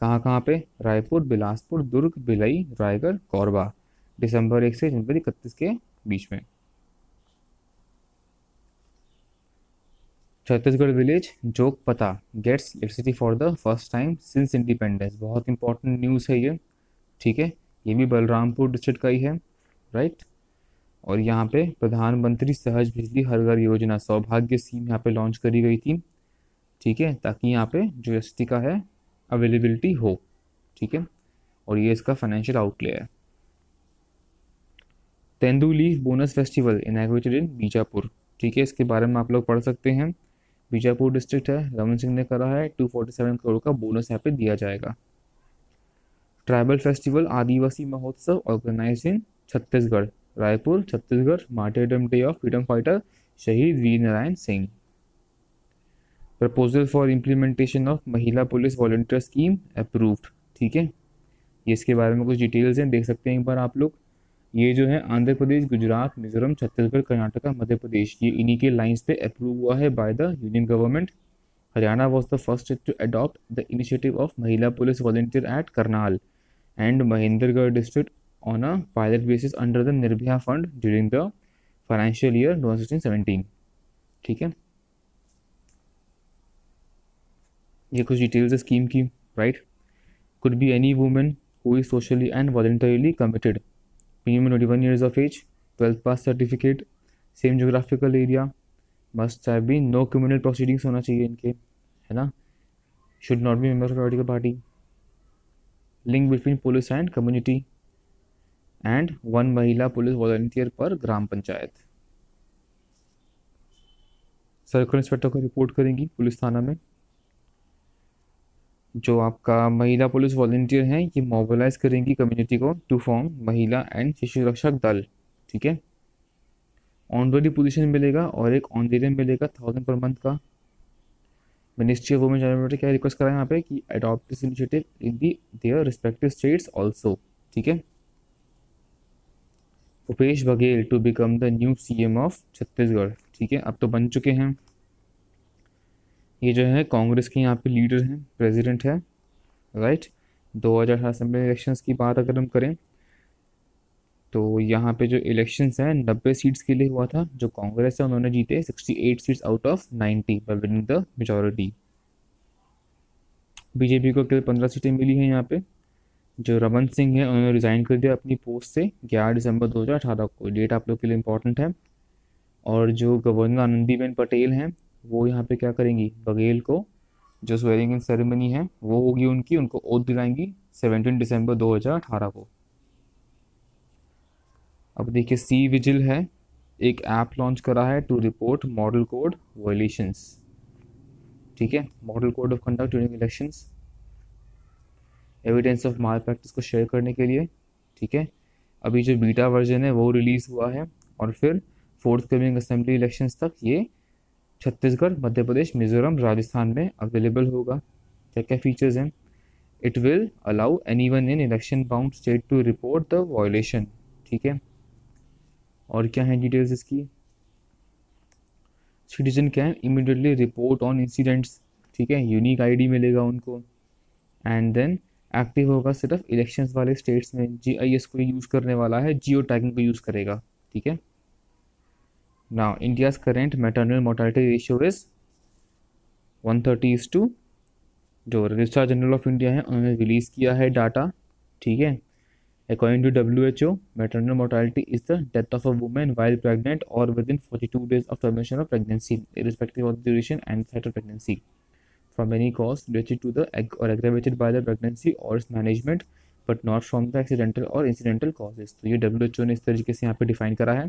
कहाँ कहाँ पे? रायपुर, बिलासपुर, दुर्ग, भिलई, रायगढ़, कोरबा। दिसंबर एक से जनवरी इकतीस के बीच में। छत्तीसगढ़ विलेज जोक पता gets electricity for the first time since independence बहुत इंपॉर्टेंट न्यूज़ है ये। ठीक है? ये भी बलरामपुर डिस्ट्रिक्ट का ही है। राइट और यहाँ पे प्रधानमंत्री सहज बिजली हर घर योजना। सौभाग्य स्कीम यहाँ पे लॉन्च करी गई थी। ठीक है, ताकि यहाँ पे जो इलेक्ट्रिसिटी का है अवेलेबिलिटी हो, ठीक है? और ये इसका फाइनेंशियल आउटले है। Tendu leave bonus festival inaugurated in Bijapur, ठीक है? इसके बारे में आप लोग पढ़ सकते हैं। बीजापुर डिस्ट्रिक्ट है, रमन सिंह ने करा है 247 करोड़ का बोनस यहाँ पे दिया जाएगा। Tribal festival Adivasi Mahotsav organise in Chhattisgarh, Raipur, Chhattisgarh martyrdom day of freedom fighter Shaheed Veer Narayan Singh. Proposal for implementation of Mahila police volunteer scheme approved ठीक है? ये इसके बारे में कुछ डिटेल्स हैं, देख सकते हैं एक बार आप लोग। ये जो है आंध्र प्रदेश, गुजरात, मिजोरम, छत्तीसगढ़, कर्नाटका, मध्य प्रदेश, ये इन्हीं के लाइंस पे अप्रूव हुआ है by the union government Haryana was the first to adopt the initiative of Mahila police volunteer at Karnal and Mahendragarh district on a pilot basis under the Nirbhaya fund during the financial year 2016-17 ठीक है? ये कुछ details है scheme की right could be any women who is socially and voluntarily committed minimum twenty one years of age twelfth pass certificate same geographical area must have been no criminal proceedings होना चाहिए इनके, है ना? Should not be member political party link between police and community and one Mahila police volunteer per gram panchayat circle inspector को report करेंगी police थाना में। जो आपका महिला पुलिस वॉल्टियर हैं, ये मोबिलाइज करेंगी कम्युनिटी को to form Mahila and Shishu Rakshak Dal, ठीक है? ऑनरोडी पोजीशन मिलेगा और एक ऑन मिलेगा थाउज़ेंड पर मंथ का। मिनिस्ट्री ऑफ़ वुमेन जनरेटर क्या रिक्वेस्ट करा है यहाँ पे कि adopt this initiative in the their respective states also ठीक है? Bhupesh Baghel to become the new CM of Chhattisgarh ठीक है? अब तो बन चुके हैं। ये जो है कांग्रेस के यहाँ पे लीडर हैं, प्रेसिडेंट है राइट दो हज़ार अठारह असेंबली इलेक्शंस की बात अगर हम करें तो यहाँ पे जो इलेक्शंस हैं, नब्बे सीट्स के लिए हुआ था, जो कांग्रेस है, उन्होंने जीते sixty eight seats out of ninety by winning the majority BJP को केवल पंद्रह सीटें मिली हैं यहाँ पे। जो रमन सिंह है, उन्होंने रिज़ाइन कर दिया अपनी पोस्ट से, ग्यारह दिसंबर 2018 को। डेट आप लोग के लिए इम्पोर्टेंट है। और जो गवर्नर आनंदीबेन पटेल हैं वो यहाँ पे क्या करेंगी? बघेल को जो स्वेरिंग इन सेरेमनी है, वो होगी उनकी, उनको ओथ दिलाएँगी 17 दिसंबर 2018 को। अब देखिए सी विजिल है। एक ऐप लॉन्च करा है to report model code violations ठीक है? Model code of conduct during elections evidence of malpractice को शेयर करने के लिए। ठीक है? अभी जो बीटा वर्जन है, वो रिलीज़ हुआ है। और फिर फोर्थ कमिंग असेंबली इलेक्शंस तक ये छत्तीसगढ़, मध्य प्रदेश, मिजोरम, राजस्थान में अवेलेबल होगा। क्या क्या फीचर्स हैं। It will allow any one in election bound state to report the violation ठीक है? और क्या है डिटेल्स इसकी? Citizen can immediately report on incidents ठीक है? यूनिक आईडी मिलेगा उनको। एंड देन एक्टिव होगा सिर्फ़ इलेक्शंस वाले स्टेट्स में। जी आई एस को यूज़ करने वाला है। जियो टैगिंग को यूज़ करेगा। ठीक है? now, india's current maternal mortality ratio is 130 is to जो रजिस्ट्रार जनरल ऑफ़ इंडिया है, उन्होंने रिलीज़ किया है डाटा ठीक है? According to W H O maternal mortality is the death of a women while pregnant or within forty two days of formation of pregnancy irrespective of duration and site of pregnancy from any cause related to the egg or aggravated by the pregnancy or its management but not from the accidental or incidental causes तो ये W H O ने इस तरीके से यहाँ पर define करा है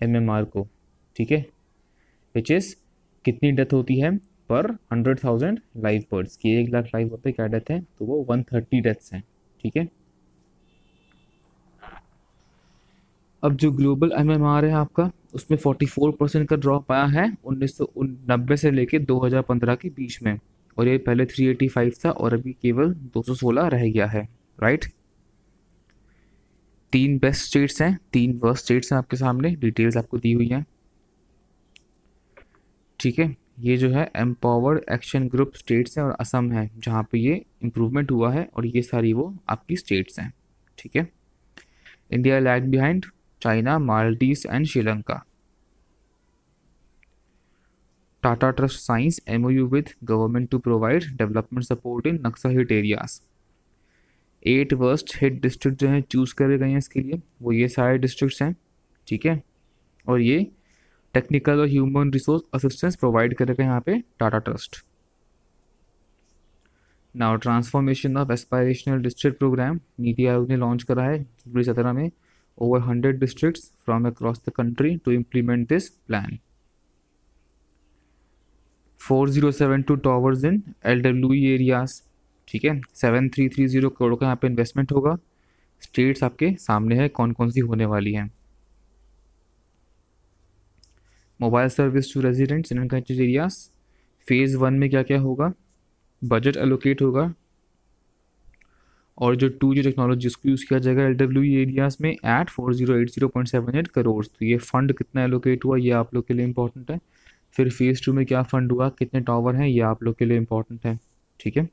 एम एम आर को। ठीक है? विच इज़ कितनी डेथ होती है पर हंड्रेड थाउज़ेंड लाइव बर्ड्स की? एक लाख लाइव बर्ड पे क्या डेथ है? तो वो वन थर्टी डेथ्स हैं, ठीक है? अब जो ग्लोबल एम एम आर है आपका, उसमें 44 परसेंट का ड्रॉप आया है उन्नीस सौ नब्बे से लेके 2015 के बीच में। और ये पहले 385 था और अभी केवल 216 रह गया है राइट तीन बेस्ट स्टेट्स हैं, तीन वर्स्ट स्टेट्स हैं आपके सामने डिटेल्स आपको दी हुई हैं। ठीक है? ये जो है एम्पावर्ड एक्शन ग्रुप स्टेट्स हैं और असम है, जहाँ पे ये इम्प्रूवमेंट हुआ है और ये सारी वो आपकी स्टेट्स हैं, ठीक है? India lag behind China Maldives and Sri Lanka Tata trust science MOU with government to provide development support in Naxal hit areas at worst hit district जो हैं चूज़ करे गए हैं इसके लिए, वो ये सारे डिस्ट्रिक्ट्स हैं, ठीक है? और ये टेक्निकल और ह्यूमन रिसोर्स असिस्टेंस प्रोवाइड करेगा यहाँ पे Tata trust. Now transformation of aspirational district programme NITI Aayog ने लॉन्च करा है जनवरी सत्रह में over hundred districts over 100 districts from across the country to implement this plan. 4072 towers in LWE areas, ठीक है? 7330 करोड़ का यहाँ पे इन्वेस्टमेंट होगा। स्टेट्स आपके सामने है कौन कौन सी होने वाली हैं? Mobile service to residents in areas phase one में क्या क्या होगा? बजट एलोकेट होगा। और जो टू जी टेक्नोलॉजी उसको यूज़ किया जाएगा एल डब्ल्यू एरियाज़ में eight four zero eight zero point seven eight crore तो ये फंड कितना एलोकेट हुआ, ये आप लोग के लिए इंपॉर्टेंट है। फिर फ़ेज़ टू में क्या फंड हुआ, कितने टावर हैं, ये आप लोग के लिए इंपॉर्टेंट है। ठीक है?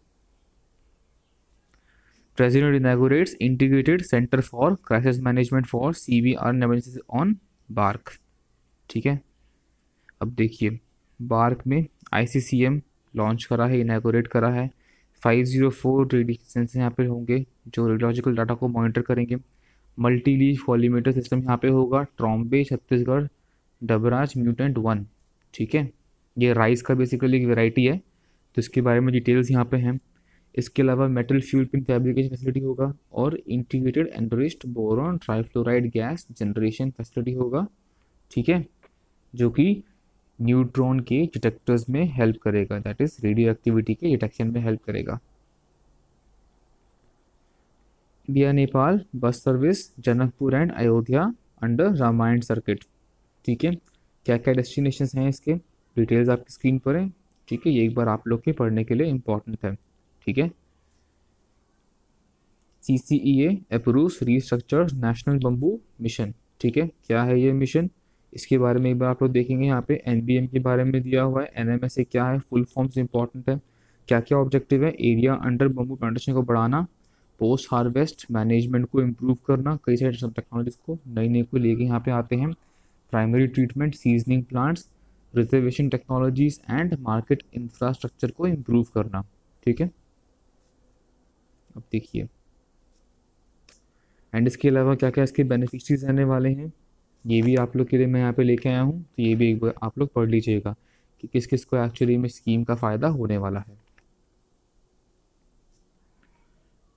President inaugurates integrated centre for crisis management for C V R emergency on BARC ठीक है? अब देखिए, बार्क में आई सी सी एम लॉन्च करा है इनागोरेट करा है। फाइव ज़ीरो फोर रेडिएशन यहाँ पे होंगे, जो रेडियोलॉजिकल डाटा को मॉनिटर करेंगे। मल्टी लीज फॉलीमीटर सिस्टम यहाँ पे होगा ट्रॉम्बे छत्तीसगढ़ डबराज म्यूटेंट वन ठीक है? ये राइस का बेसिकली एक वेराइटी है तो इसके बारे में डिटेल्स यहाँ पे हैं। इसके अलावा metal fuel pin fabrication facility होगा और integrated एंड्रिस्ट boron trifluoride gas generation facility होगा, ठीक है? जो कि न्यूट्रॉन के डिटेक्टर्स में हेल्प करेगा दैट इज़ रेडियो एक्टिविटी के डिटेक्शन में हेल्प करेगा। India, Nepal bus service Janakpur and Ayodhya under Ramayana circuit ठीक है? क्या क्या डेस्टिनेशन हैं इसके? डिटेल्स आपकी स्क्रीन पर हैं। ठीक है? ये एक बार आप लोग के पढ़ने के लिए इम्पोर्टेंट है। ठीक है? C C E A approve restructure national bamboo mission ठीक है? क्या है ये मिशन इसके बारे में एक बार आप लोग देखेंगे, यहाँ पे एनबीएम के बारे में दिया हुआ है। एन से क्या है? फुल फॉर्म्स इंपॉर्टेंट है। क्या क्या ऑब्जेक्टिव है? एरिया अंडर बम्बू प्लांटेशन को बढ़ाना पोस्ट हार्वेस्ट मैनेजमेंट को इम्प्रूव करना, कई सारे सब टेक्नोलॉजीज़ को नई नई को लेके यहाँ पे आते हैं। Primary treatment seasoning plants reservation technologies and market infrastructure को इम्प्रूव करना। ठीक है? अब देखिए। एंड इसके अलावा क्या क्या इसके बेनिफिशरीज रहने वाले हैं? ये भी आप लोग के लिए मैं यहाँ पे लेके आया हूँ तो ये भी एक बार आप लोग पढ़ लीजिएगा कि किस किस को एक्चुअली में स्कीम का फ़ायदा होने वाला है।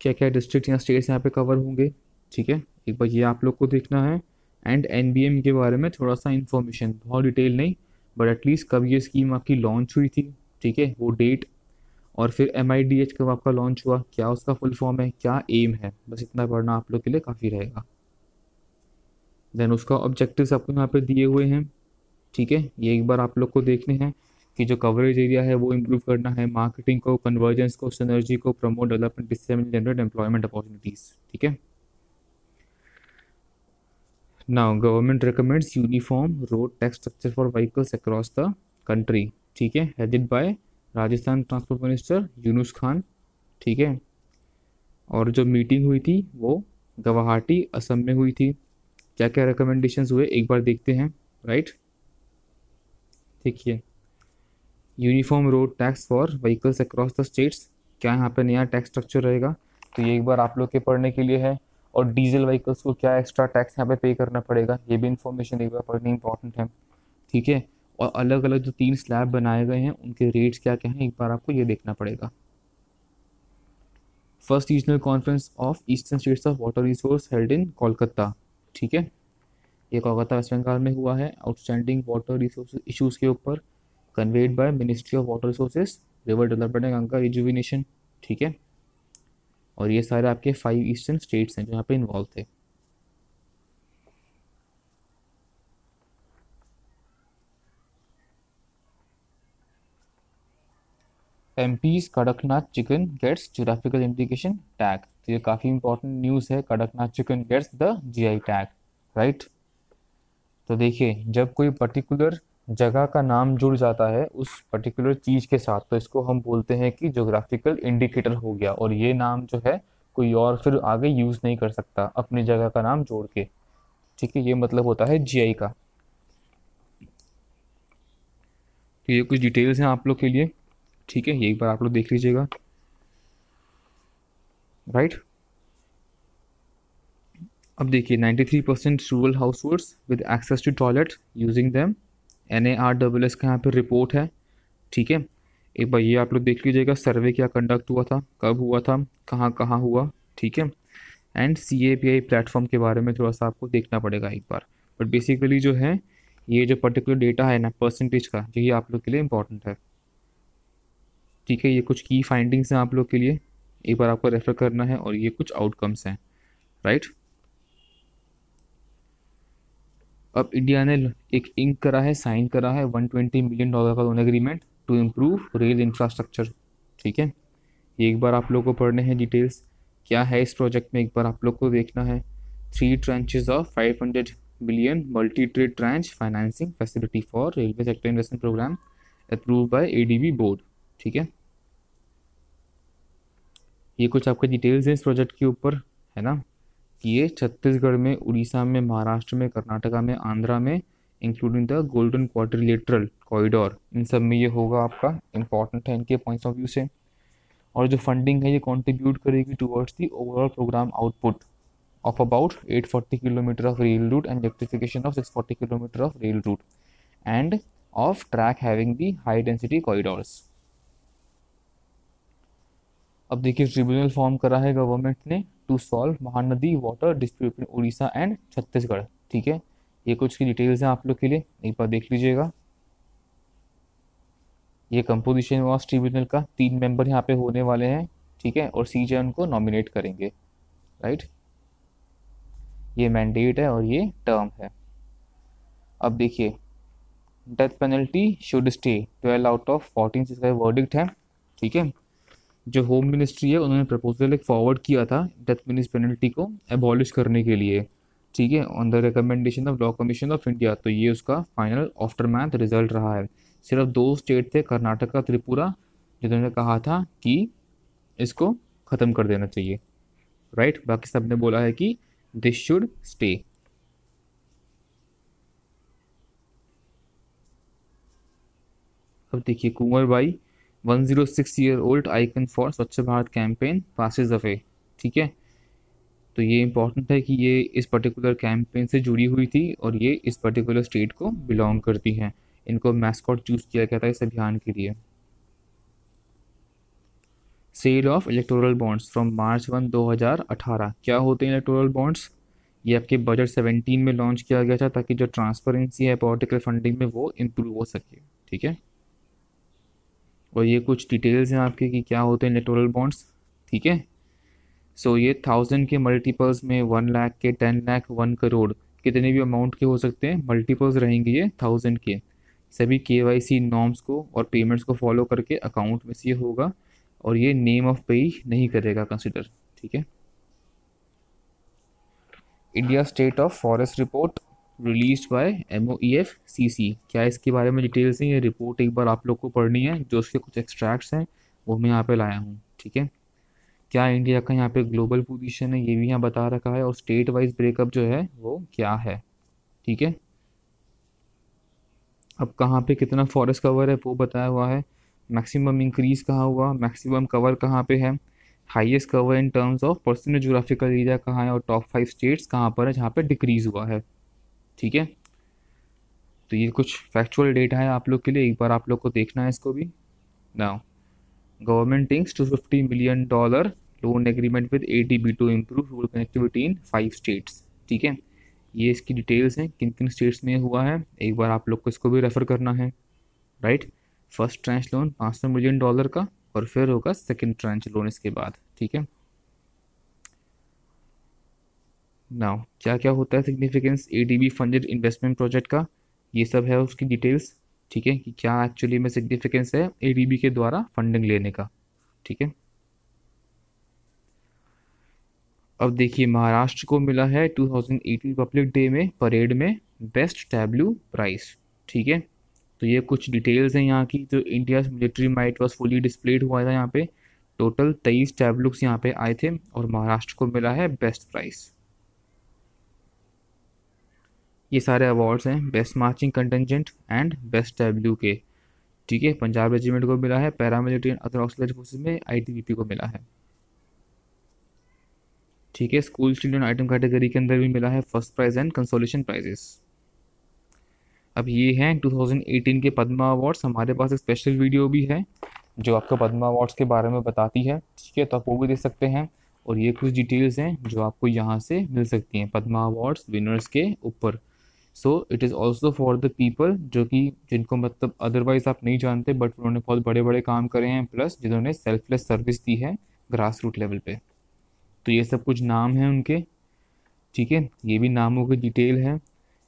क्या क्या डिस्ट्रिक्ट या स्टेट्स यहाँ पे कवर होंगे? ठीक है, एक बार ये आप लोग को देखना है। एंड एनबीएम के बारे में थोड़ा सा इन्फॉर्मेशन बहुत डिटेल नहीं बट एटलीस्ट कब ये स्कीम आपकी लॉन्च हुई थी, ठीक है, वो डेट और फिर एमआईडीएच कब आपका लॉन्च हुआ, क्या उसका फुल फॉर्म है, क्या एम है, बस इतना पढ़ना आप लोग के लिए काफ़ी रहेगा। देन उसका ऑब्जेक्टिव्स आपको यहाँ पे दिए हुए हैं। ठीक है? ये एक बार आप लोग को देखने हैं कि जो कवरेज एरिया है वो इम्प्रूव करना है मार्केटिंग को कन्वर्जेंस को सिनर्जी को promote development disseminate generate employment opportunities ठीक है? Now government recommends uniform road tax structure for vehicles across the country ठीक है? Headed by Rajasthan transport minister Yunus Khan ठीक है? और जो मीटिंग हुई थी वो गुवाहाटी असम में हुई थी। क्या क्या रिकमेंडेशंस हुए? एक बार देखते हैं राइट देखिए uniform road tax for vehicles across the states क्या यहाँ पे नया टैक्स स्ट्रक्चर रहेगा? तो ये एक बार आप लोग के पढ़ने के लिए है। और डीजल व्हीकल्स को क्या एक्स्ट्रा टैक्स यहाँ पे पे करना पड़ेगा? ये भी इन्फॉर्मेशन एक बार पढ़नी इंपॉर्टेंट है। ठीक है? और अलग अलग जो तीन स्लैब बनाए गए हैं, उनके रेट्स क्या क्या हैं, एक बार आपको ये देखना पड़ेगा। First regional conference of eastern states of water resource held in Kolkata ठीक है? ये कोलकाता, वेस्ट बंगाल में हुआ है। आउटस्टैंडिंग वाटर रिसोर्स इशूज़ के ऊपर conveyed by ministry of water resources river development and Ganga rejuvenation ठीक है? और ये सारे आपके फाइव ईस्टर्न स्टेट्स हैं जो यहाँ पे इन्वॉल्व थे। MP's Kadaknath chicken gets geographical indication tag तो ये काफ़ी इंपॉर्टेंट न्यूज़ है Kadaknath chicken gets the GI tag right तो देखिए, जब कोई पर्टिकुलर जगह का नाम जुड़ जाता है, उस पर्टिकुलर चीज़ के साथ तो इसको हम बोलते हैं कि जोग्राफिकल इंडिकेटर हो गया। और ये नाम जो है, कोई और फिर आगे यूज़ नहीं कर सकता, अपनी जगह का नाम जोड़ के। ठीक है, ये मतलब होता है जीआई का। तो ये कुछ डिटेल्स हैं आप लोग के लिए। ठीक है, ये एक बार आप लोग देख लीजिएगा। राइट अब देखिए 93 percent rural household with access to toilet using them N A R double S का यहाँ पे रिपोर्ट है, ठीक है? एक बार ये आप लोग देख लीजिएगा सर्वे क्या कंडक्ट हुआ था, कब हुआ था, कहाँ कहाँ हुआ, ठीक है? And C A P I platform के बारे में थोड़ा सा आपको देखना पड़ेगा एक बार। बट बेसिकली जो है, ये जो पर्टिकुलर डेटा है ना परसेंटेज का यही आप लोग के लिए इंपॉर्टेंट है। ठीक है, ये कुछ की फाइंडिंग्स हैं आप लोग के लिए। एक बार आपको रेफर करना है और ये कुछ आउटकम्स हैं राइट अब इंडिया ने एक इंक करा है साइन करा है 120 मिलियन डॉलर का loan agreement to improve rail infrastructure ठीक है? ये एक बार आप लोग को पढ़ने हैं डिटेल्स क्या है इस प्रोजेक्ट में? एक बार आप लोग को देखना है। Three tranches of 500 billion multi trade tranche financing facility for railway sector investment program approve by ADB board ठीक है? ये कुछ आपके डिटेल्स हैं इस प्रोजेक्ट के ऊपर, है ना? कि ये छत्तीसगढ़ में, उड़ीसा में, महाराष्ट्र में, कर्नाटका में, आंध्रा में including the golden quadrilateral corridor इन सब में ये होगा आपका इंपॉर्टेंट है इनके पॉइंट्स ऑफ़ व्यू से। और जो फंडिंग है, ये कंट्रीब्यूट करेगी towards the overall program output of about 840 kilometre of rail route and electrification of 640 kilometre of rail route and of track having the high density corridors अब देखिए tribunal form करा है गवर्नमेंट ने to solve Mahanadi water dispute in Orissa and Chhattisgarh ठीक है? ये कुछ की डिटेल्स हैं आप लोग के लिए, एक बार देख लीजिएगा। ये कंपोजिशन वॉस ट्रिब्यूनल का, तीन मेंबर यहाँ पे होने वाले हैं, ठीक है? और सी उनको नॉमिनेट करेंगे राइट ये मैंडेट है और ये टर्म है। अब देखिए death penalty should stay twelve out of fourteen verdict है, ठीक है? जो होम मिनिस्ट्री है, उन्होंने प्रपोजल एक फॉरवर्ड किया था डेथ मिनिस पेनल्टी को एबॉलिश करने के लिए। ठीक है? On the recommendation of law commission of India तो ये उसका फाइनल आफ्टर मैथ रिज़ल्ट रहा है। सिर्फ़ दो स्टेट थे कर्नाटक त्रिपुरा जिन्होंने कहा था कि इसको ख़त्म कर देना चाहिए। Right right? बाकी सबने बोला है कि दिस शुड स्टे अब देखिए कुंवर भाई 106 year old icon for Swachh Bharat campaign passes away. ठीक है? तो ये इंपॉर्टेंट है कि ये इस पर्टिकुलर कैंपेन से जुड़ी हुई थी और ये इस पर्टिकुलर स्टेट को बिलोंग करती हैं। इनको मैस्कॉट चूज़ किया गया था इस अभियान के लिए। Sale of electoral bonds from March one 2018 क्या होते हैं इलेक्टोरल बॉन्ड्स ये आपके बजट 17 में लॉन्च किया गया था ताकि जो ट्रांसपेरेंसी है पॉलिटिकल फंडिंग में वो इम्प्रूव हो सके। ठीक है? और ये कुछ डिटेल्स हैं आपके कि क्या होते हैं इलेक्टोरल बॉन्ड्स ठीक है? सो ये थाउज़ेंड के मल्टीपल्स में वन लाख के टेन लाख वन करोड़ कितने भी अमाउंट के हो सकते हैं मल्टीपल्स रहेंगे ये थाउज़ेंड के। सभी के वाई सी नॉर्म्स को और पेमेंट्स को फॉलो करके अकाउंट में से होगा और ये नेम ऑफ़ पे नहीं करेगा कंसिडर ठीक है? India state of forest report release by M O E F C C क्या इसके बारे में डिटेल्स हैं? ये रिपोर्ट एक बार आप लोग को पढ़नी है, जो उसके कुछ एक्सट्रैक्ट्स हैं, वो मैं यहाँ पे लाया हूँ, ठीक है? क्या इंडिया का यहाँ पे ग्लोबल पोजीशन है, ये भी यहाँ बता रखा है, और स्टेट वाइज ब्रेकअप जो है, वो क्या है, ठीक है? अब कहाँ पे कितना फॉरेस्ट कवर है, वो बताया हुआ है। मैक्सिमम इंक्रीज कहाँ हुआ? मैक्सिमम कवर कहाँ पे है? Highest cover in terms of personal geographical area कहाँ है, और टॉप फाइव स्टेट्स कहाँ पर है, जहाँ पे डिक्रीज हुआ है। ठीक है? तो ये कुछ फैक्चुअल डेटा है आप लोग के लिए, एक बार आप लोग को देखना है इसको भी। Now government thinks two fifty million dollar loan agreement with A T B to improve rural connectivity in five states ठीक है? ये इसकी डिटेल्स हैं, किन किन स्टेट्स में हुआ है, एक बार आप लोग को इसको भी रेफ़र करना है। राइट फ़र्स्ट ट्रांच लोन पाँच सौ मिलियन डॉलर का और फिर होगा सेकेंड ट्रांच लोन इसके बाद। ठीक है? नाउ क्या क्या होता है significance A D B funded investment project का, ये सब है उसकी डिटेल्स ठीक है? कि क्या एक्चुअली में सिग्निफिकेंस है ए डी बी के द्वारा फंडिंग लेने का, ठीक है? अब देखिए, महाराष्ट्र को मिला है 2018 रिपब्लिक डे में परेड में बेस्ट टैब्लू प्राइस ठीक है? तो ये कुछ डिटेल्स हैं यहाँ की तो India military might was fully displayed हुआ था यहाँ पे। टोटल तेईस टैबलुक्स यहाँ पे आए थे और महाराष्ट्र को मिला है बेस्ट प्राइस ये सारे अवार्ड्स हैं best marching contingent and best tableau के ठीक है, पंजाब रेजिमेंट को मिला है paramilitary and other auxiliary forces में आईटीबीपी को मिला है। ठीक है स्कूल चिल्ड्रन आइटम कैटेगरी के अंदर भी मिला है first prize and consolation prizes अब ये हैं 2018 के पद्मा अवार्ड्स हमारे पास एक स्पेशल वीडियो भी है, जो आपको पद्मा अवार्ड्स के बारे में बताती है। ठीक है तो आप वो भी देख सकते हैं, और ये कुछ डिटेल्स हैं जो आपको यहाँ से मिल सकती हैं पद्मा अवार्ड्स विनर्स के ऊपर। So it is also for the people जो कि, जिनको मतलब अदरवाइज़ आप नहीं जानते बट उन्होंने बहुत बड़े बड़े काम करे हैं प्लस जिन्होंने सेल्फलेस सर्विस दी है ग्रास रूट लेवल पे। तो ये सब कुछ नाम हैं उनके। ठीक है? ये भी नामों की डिटेल है।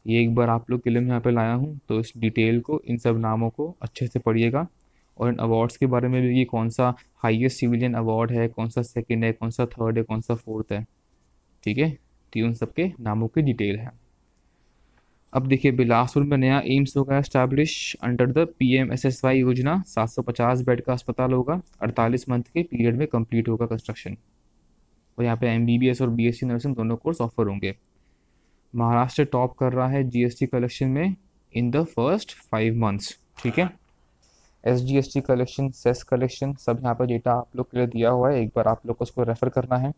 ये एक बार आप लोग के लिए मैं यहाँ पे लाया हूँ तो इस डिटेल को, इन सब नामों को अच्छे से पढ़िएगा। और इन अवार्ड्स के बारे में भी ये कौन सा हाईएस्ट सिविलियन अवार्ड है, कौन सा सेकंड है, कौन सा थर्ड है, कौन सा फोर्थ है। ठीक है? तो उन सब के नामों की डिटेल है। अब देखिए, बिलासपुर में नया एम्स होगा establish under the P M S S Y योजना 750 बेड का अस्पताल होगा 48 मंथ के पीरियड में कंप्लीट होगा कंस्ट्रक्शन। और यहाँ पे एम बी बी एस और बी एस सी नर्सिंग दोनों कोर्स ऑफ़र होंगे। महाराष्ट्र टॉप कर रहा है जीएसटी कलेक्शन में in the first five months, ठीक है? S G S T collection, cess collection, सब यहाँ पर डेटा आप लोग के लिए दिया हुआ है। एक बार आप लोग को उसको रेफर करना है।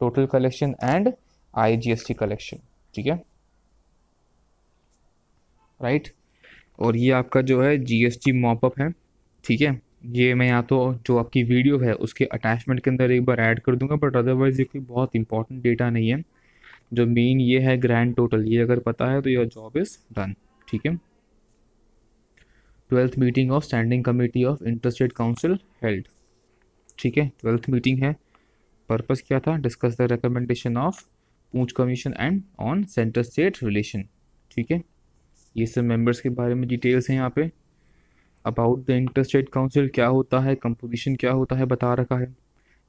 Total collection and I G S T collection, ठीक है? राइट? और ये आपका जो है जी एस टी मॉपअप है, ठीक है? ये मैं या तो जो आपकी वीडियो है, उसके अटैचमेंट के अंदर एक बार ऐड कर दूँगा बट अदरवाइज़ ये कोई बहुत इंपॉर्टेंट डेटा नहीं है। जो मेन ये है ग्रैंड टोटल ये अगर पता है तो योर जॉब इज़ डन ठीक है? Twelfth meeting of standing committee of interstate council held ठीक है? ट्वेल्थ मीटिंग है। पर्पज़ क्या था? Discuss the recommendation of Punchhi commission and on centre state relation ठीक है? ये सब मेंबर्स के बारे में डिटेल्स हैं यहाँ पे। अबाउट द इंटरस्टेट काउंसिल क्या होता है कंपोजिशन क्या होता है बता रखा है।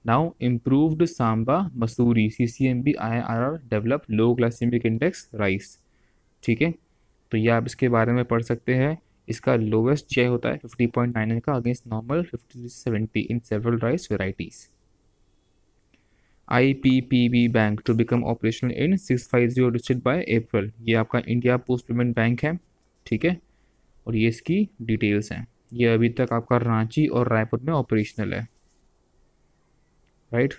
Now improved Samba Mahsuri C C M B I R R develop low glycemic index rice ठीक है? तो ये आप इसके बारे में पढ़ सकते हैं। इसका लोवेस्ट जे होता है फिफ्टी पॉइंट नाइन का against normal fifty seventy in several rice varieties B bank to become operational in six five by April ये आपका इंडिया पोस्ट पेमेंट बैंक है, ठीक है? और ये इसकी डिटेल्स हैं। ये अभी तक आपका रांची और रायपुर में ऑपरेशनल है। राइट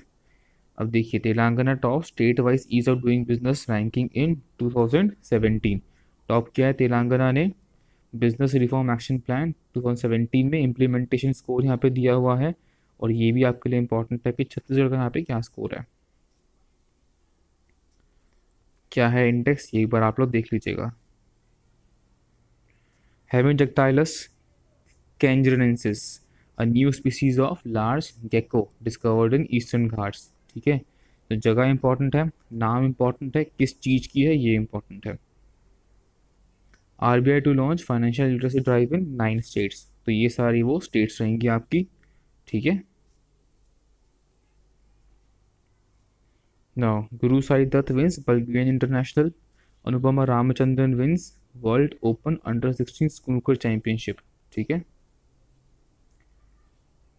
अब देखिए, Telangana top state wise ease of doing business ranking in 2017 top किया है? तेलंगाना ने बिज़नेस रिफॉर्म एक्शन प्लान 2017 में इम्प्लीमेंटेशन स्कोर यहाँ पे दिया हुआ है। और ये भी आपके लिए इंपॉर्टेंट है कि छत्तीसगढ़ का यहाँ पे क्या स्कोर है? क्या है इंडेक्स ये एक बार आप लोग देख लीजिएगा। Hemidactylus cangrenensis, a new species of large gecko discovered in eastern Ghats. ठीक है? तो जगह इंपॉर्टेंट है नाम इंपॉर्टेंट है किस चीज़ की है ये इंपॉर्टेंट है। R B I to launch financial literacy drive in nine states तो ये सारी वो स्टेट्स रहेंगी आपकी ठीक है? Sai Dutt wins Bulgarian international Anupama Ramachandran wins world open under sixteen snooker championship ठीक है?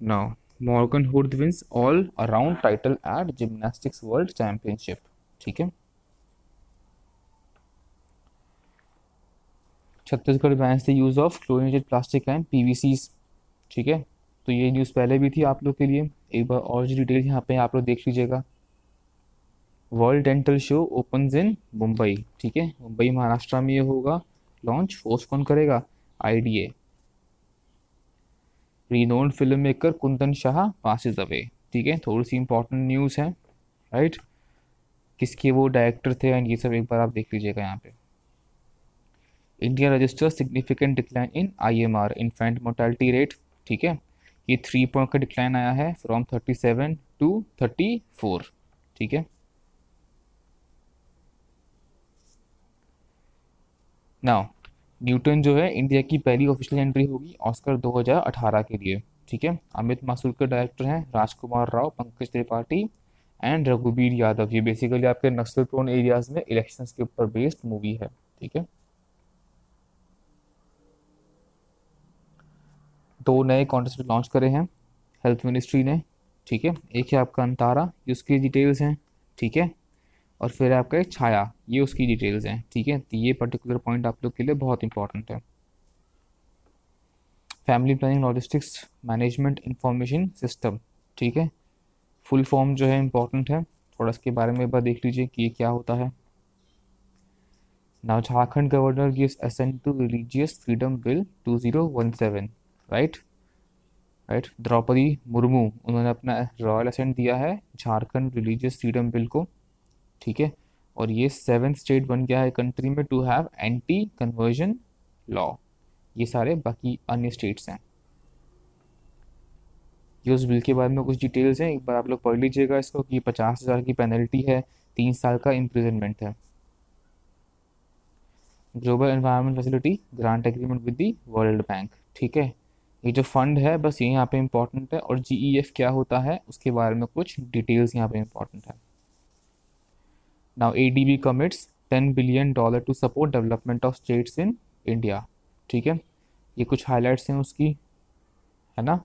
Now Morgan Hood wins all around title at gymnastics world championship ठीक है? Chhattisgarh bans the use of chlorinated plastic and PVC ठीक है? तो ये news पहले भी थी आप लोग के लिए। एक बार और जो डिटेल यहाँ पे आप लोग देख लीजिएगा। World dental show open in Mumbai ठीक है? मुंबई महाराष्ट्र में ये होगा लॉन्च फोर्स कौन करेगा? IDA Reynold film maker Kundan Shah passes away ठीक है? थोड़ी सी इंपॉर्टेंट न्यूज़ है राइट किसके वो डायरेक्टर थे एंड ये सब एक बार आप देख लीजिएगा यहाँ पे। India register significant decline in I M R infant mortality rate ठीक है? ये थ्री पॉइंट का डिक्लाइन आया है from thirty seven to thirty four ठीक है? नाउ न्यूटन जो है इंडिया की पहली ऑफिशियल एंट्री होगी ऑस्कर 2018 के लिए, ठीक है? अमित मासूरकर डायरेक्टर हैं, राजकुमार राव, पंकज त्रिपाठी एंड रघुबीर यादव। ये बेसिकली आपके नक्सल प्रोन एरियाज़ में इलेक्शन के ऊपर बेस्ड मूवी है, ठीक है? दो नए कॉन्टेस्ट लॉन्च करे हैं हेल्थ मिनिस्ट्री ने, ठीक है? एक है आपका अंतारा, ये उसकी डिटेल्स हैं, ठीक है? और फिर आपका एक छाया, ये उसकी डिटेल्स हैं, ठीक है? तो ये पर्टिकुलर पॉइंट आप लोग के लिए बहुत इंपॉर्टेंट है। Family planning logistics management information system ठीक है? फुल फॉर्म जो है इंपॉर्टेंट है। थोड़ा इसके बारे में एक बार देख लीजिए कि ये क्या होता है। Now Jharkhand governor gives assent to religious freedom bill 2017 right right Droupadi Murmu उन्होंने अपना रॉयल असेंट दिया है झारखंड रिलीजियस फ्रीडम बिल को। ठीक है? और ये सेवन स्टेट बन गया है कंट्री में to have anti conversion law ये सारे बाकी अन्य स्टेट्स हैं। ये उस बिल के बारे में कुछ डिटेल्स हैं। एक बार आप लोग पढ़ लीजिएगा इसको कि पचास हज़ार की पेनल्टी है, तीन साल का इम्प्रिजनमेंट है। Global environment facility grant agreement with the world bank ठीक है? ये जो फंड है, बस ये यहाँ पे इम्पोर्टेंट है। और जी क्या होता है, उसके बारे में कुछ डिटेल्स यहाँ पे इम्पोर्टेंट है। Now A D B commits ten billion dollar to support development of states in India ठीक है? ये कुछ हाईलाइट्स हैं उसकी, है ना?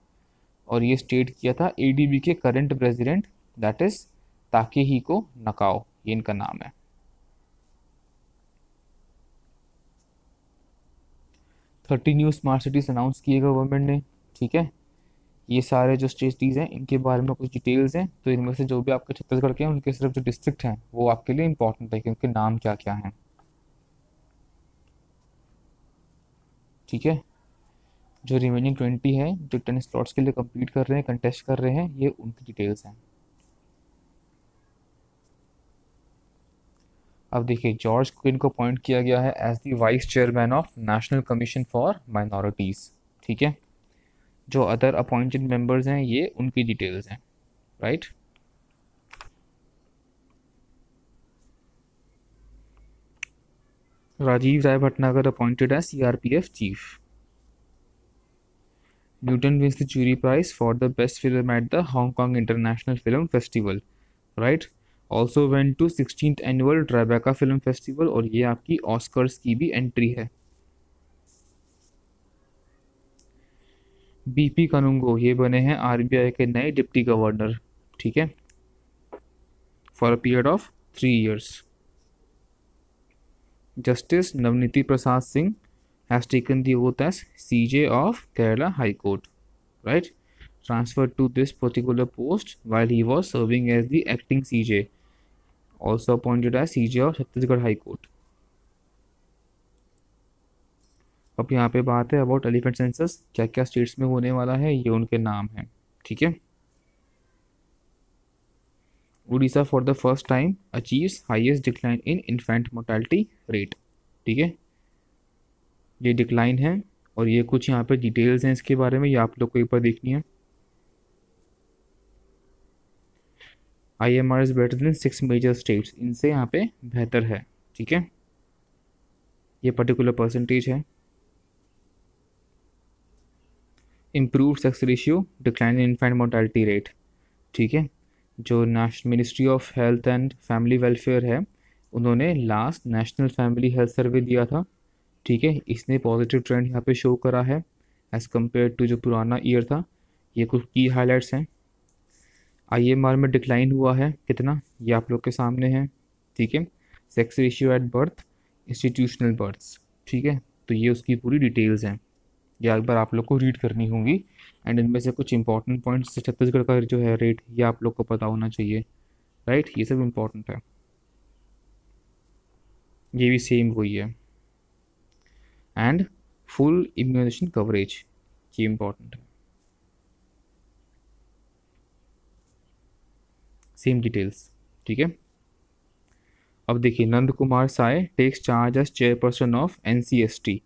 और ये स्टेट किया था ए डी बी के current president that is Takehiko Nakao ये इनका नाम है। Thirty new smart cities announce किए गए गवर्नमेंट ने, ठीक है? ये सारे जो स्टेटीज़ हैं, इनके बारे में कुछ डिटेल्स हैं तो इनमें से जो भी आपके छत्तीसगढ़ के हैं, उनके सिर्फ़ जो डिस्ट्रिक्ट हैं, वो आपके लिए इंपॉर्टेंट है कि उनके नाम क्या क्या हैं। ठीक है? जो रिमेनिंग ट्वेंटी है, जो टेन स्लॉट्स के लिए कम्पीट कर रहे हैं कंटेस्ट कर रहे हैं, ये उनकी डिटेल्स हैं। अब देखिए जॉर्ज क्विन को अपॉइंट किया गया है as the vice chairman of national commission for minorities ठीक है? जो अदर अपॉइंटेड मेंबर्स हैं, ये उनकी डिटेल्स हैं right right? Rajiv Rai Bhatnagar appointed as CRPF chief Newton wins the jury prize for the best film at the Hong Kong international film festival right also went to sixteen annual ड्राबैका film festival और ये आपकी Oscars की भी entry है। BP Kanungo ये बने हैं RBI के नए डिप्टी गवर्नर, ठीक है? For a period of three years justice Navniti Prasad Singh has taken the oath as CJ of Kerala high court right transferred to this particular post while he was serving as the acting CJ also appointed as CJ of Chhattisgarh high court अब यहाँ पे बात है about elephant census क्या क्या states में होने वाला है, ये उनके नाम हैं, ठीक है? Orissa for the first time achieves highest decline in infant mortality rate ठीक है? ये डिक्लाइन है और ये कुछ यहाँ पे डिटेल्स हैं इसके बारे में, ये आप लोग को एक बार देखनी है। I M R is better then six major states इनसे यहाँ पे बेहतर है, ठीक है? ये पर्टिकुलर परसेंटेज है। Improve sex ratio decline in infant mortality rate ठीक है? जो national ministry of health and family welfare है, उन्होंने last national family health survey दिया था। ठीक है? इसने पॉजिटिव ट्रेंड यहाँ पे शो करा है एज़ कंपेयर टू जो पुराना ईयर था, ये कुछ की हाईलाइट्स हैं। आई एम आर में डिक्लाइन हुआ है, कितना? ये आप लोग के सामने है। ठीक है? Sex ratio at birth institutional births ठीक है? तो ये उसकी पूरी डिटेल्स हैं। या एक बार आप लोग को रीड करनी होंगी। एंड इनमें से कुछ इंपॉर्टेंट पॉइंट्स छत्तीसगढ़ का जो है रेट ये आप लोग को पता होना चाहिए। राइट ये सब इम्पोर्टेंट है। ये भी सेम वही है। एंड फुल इम्यूनाइजेशन कवरेज ये इम्पोर्टेंट है। सेम डिटेल्स ठीक है? अब देखिए, Nand Kumar Sai takes charge as chairperson of NCST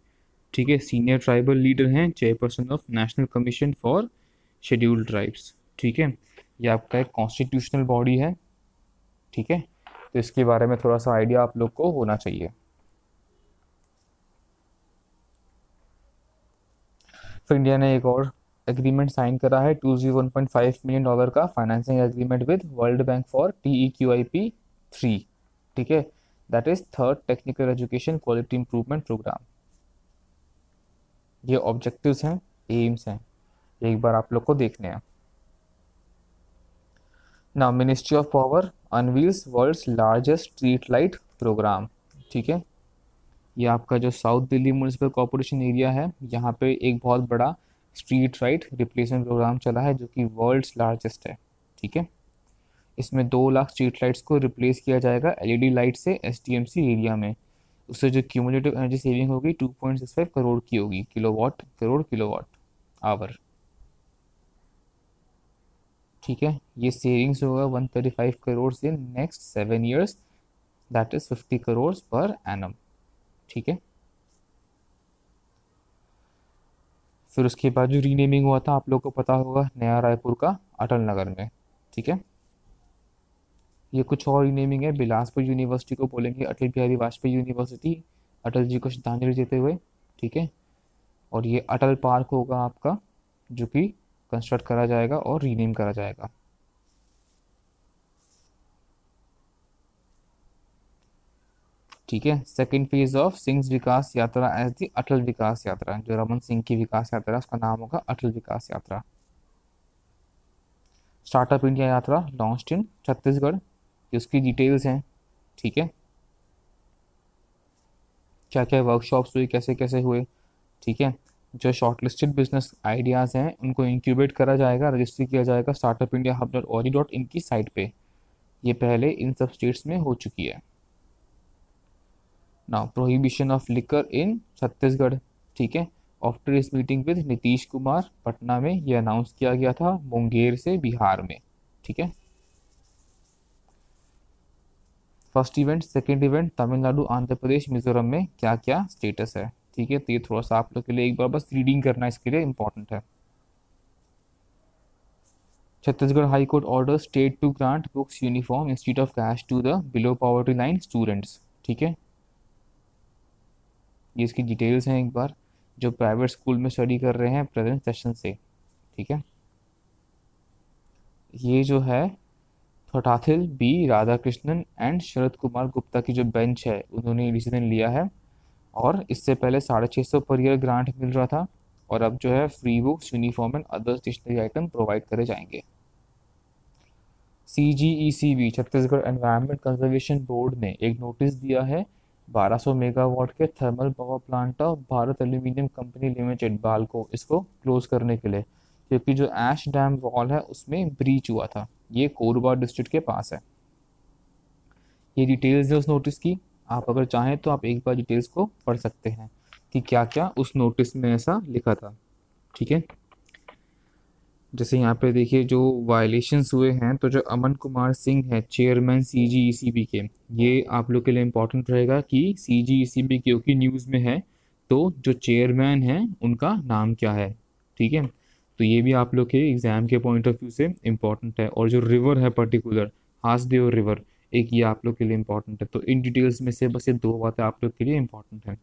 ठीक है सीनियर ट्राइबल लीडर हैं chairperson of national commission for scheduled tribes ठीक है? ये आपका एक कॉन्स्टिट्यूशनल बॉडी है, ठीक है? तो इसके बारे में थोड़ा सा आइडिया आप लोग को होना चाहिए। फिर इंडिया ने एक और एग्रीमेंट साइन करा है two G one point five million dollar का financing agreement with world bank for T E Q I P three ठीक है? That is third technical education quality improvement programme ये ऑब्जेक्टिव्स हैं एम्स हैं। एक बार आप लोग को देखने हैं। ना ministry of power unveils world's largest street light programme ठीक है? ये आपका जो south Delhi municipal corporation area है, यहाँ पे एक बहुत बड़ा स्ट्रीट लाइट रिप्लेसमेंट प्रोग्राम चला है, जो कि वर्ल्ड्स लार्जेस्ट है, ठीक है? इसमें दो लाख स्ट्रीट लाइट्स को रिप्लेस किया जाएगा एलईडी लाइट से एस एरिया में। उससे जो क्यूमुलेटिव एनर्जी सेविंग होगी two point six five crore की होगी kilo watt crore kilo watt hour ठीक है? ये सेविंग्स होगा one thirty five crore in next seven years that is fifty crore per annum ठीक है? फिर उसके बाद जो रीनेमिंग हुआ था, आप लोग को पता होगा, नया रायपुर का, अटल नगर में. ठीक है? ये कुछ और रीनेमिंग है। बिलासपुर यूनिवर्सिटी को बोलेंगे अटल बिहारी वाजपेयी यूनिवर्सिटी अटल जी को श्रद्धांजलि देते हुए, ठीक है? और ये अटल पार्क होगा आपका, जो कि कंस्ट्रक्ट करा जाएगा और रीनेम करा जाएगा। ठीक है? Second phase of Singh Vikas Yatra as the अटल विकास यात्रा। जो रमन सिंह की विकास यात्रा उसका नाम होगा Atal Vikas Yatra. Startup India Yatra launch in Chhattisgarh उसकी डिटेल्स हैं, ठीक है? क्या क्या वर्कशॉप्स हुई कैसे कैसे हुए, ठीक है? जो शॉर्ट लिस्टेड बिज़नेस आइडियाज़ हैं, उनको इंक्यूबेट करा जाएगा रजिस्टर किया जाएगा startup India hub dot org dot in की साइट पे। ये पहले इन सब स्टेट्स में हो चुकी है। Now prohibition of liquor in Chhattisgarh ठीक है? आफ्टर इस मीटिंग विद नीतीश कुमार पटना में ये अनाउंस किया गया था, मुंगेर से बिहार में, ठीक है? First event, second event, Tamil Nadu, Andhra Pradesh, Mizoram में क्या क्या स्टेटस है? ठीक है तो ये थोड़ा सा आप लोग के लिए एक बार बस रीडिंग करना इसके लिए इंपॉर्टेंट है। Chhattisgarh high court order state to grant books uniform institute of cash to the below poverty line students ठीक है? ये इसकी डिटेल्स हैं एक बार, जो प्राइवेट स्कूल में स्टडी कर रहे हैं प्रेजेंट सेशन से, ठीक है? ये जो है थोटाथिल बी राधाकृष्णन एंड शरद कुमार गुप्ता की जो बेंच है, उन्होंने डिसीज़न लिया है। और इससे पहले साढ़े छः सौ पर ईयर ग्रांट मिल रहा था और अब जो है free books uniform and other stationery item provide करे जाएँगे। C G E C B Chhattisgarh environment conservation board ने एक नोटिस दिया है 1200 मेगावाट के thermal power plant of Bharat aluminium company limited BALCO इसको क्लोज करने के लिए, क्योंकि जो एश डैम वॉल है, उसमें ब्रीच हुआ था। ये कोरबा डिस्ट्रिक्ट के पास है। ये डिटेल्स है उस नोटिस की। आप अगर चाहें तो आप एक बार डिटेल्स को पढ़ सकते हैं कि क्या क्या उस नोटिस में ऐसा लिखा था। ठीक है? जैसे यहाँ पे देखिए, जो वायलेशंस हुए हैं तो जो अमन कुमार सिंह है chairman C G E C B के, ये आप लोग के लिए इम्पोर्टेंट रहेगा कि C G E C B क्योंकि न्यूज़ में है तो जो चेयरमैन है, उनका नाम क्या है? ठीक है? तो ये भी आप लोग के एग्ज़ाम के पॉइंट ऑफ़ व्यू से इम्पोर्टेंट है। और जो रिवर है पर्टिकुलर हासदेव रिवर एक ये आप लोग के लिए इम्पोर्टेंट है। तो इन डिटेल्स में से बस ये दो बातें आप लोग के लिए इम्पोर्टेंट है।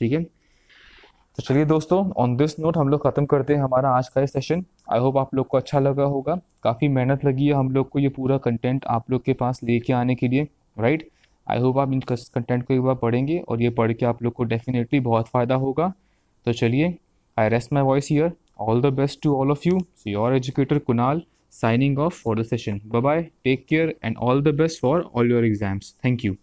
ठीक है? तो चलिए दोस्तों ऑन दिस नोट हम लोग ख़त्म करते हैं हमारा आज का ये सेशन आई होप आप लोग को अच्छा लगा होगा। काफ़ी मेहनत लगी है हम लोग को ये पूरा कंटेंट आप लोग के पास लेके आने के लिए राइट आई होप आप इन कंटेंट को एक बार पढ़ेंगे और ये पढ़ के आप लोग को डेफिनेटली बहुत फ़ायदा होगा। तो चलिए I rest my voice here All the best to all of you. So, your educator Kunal signing off for the session. Bye bye. Take care and all the best for all your exams. Thank you.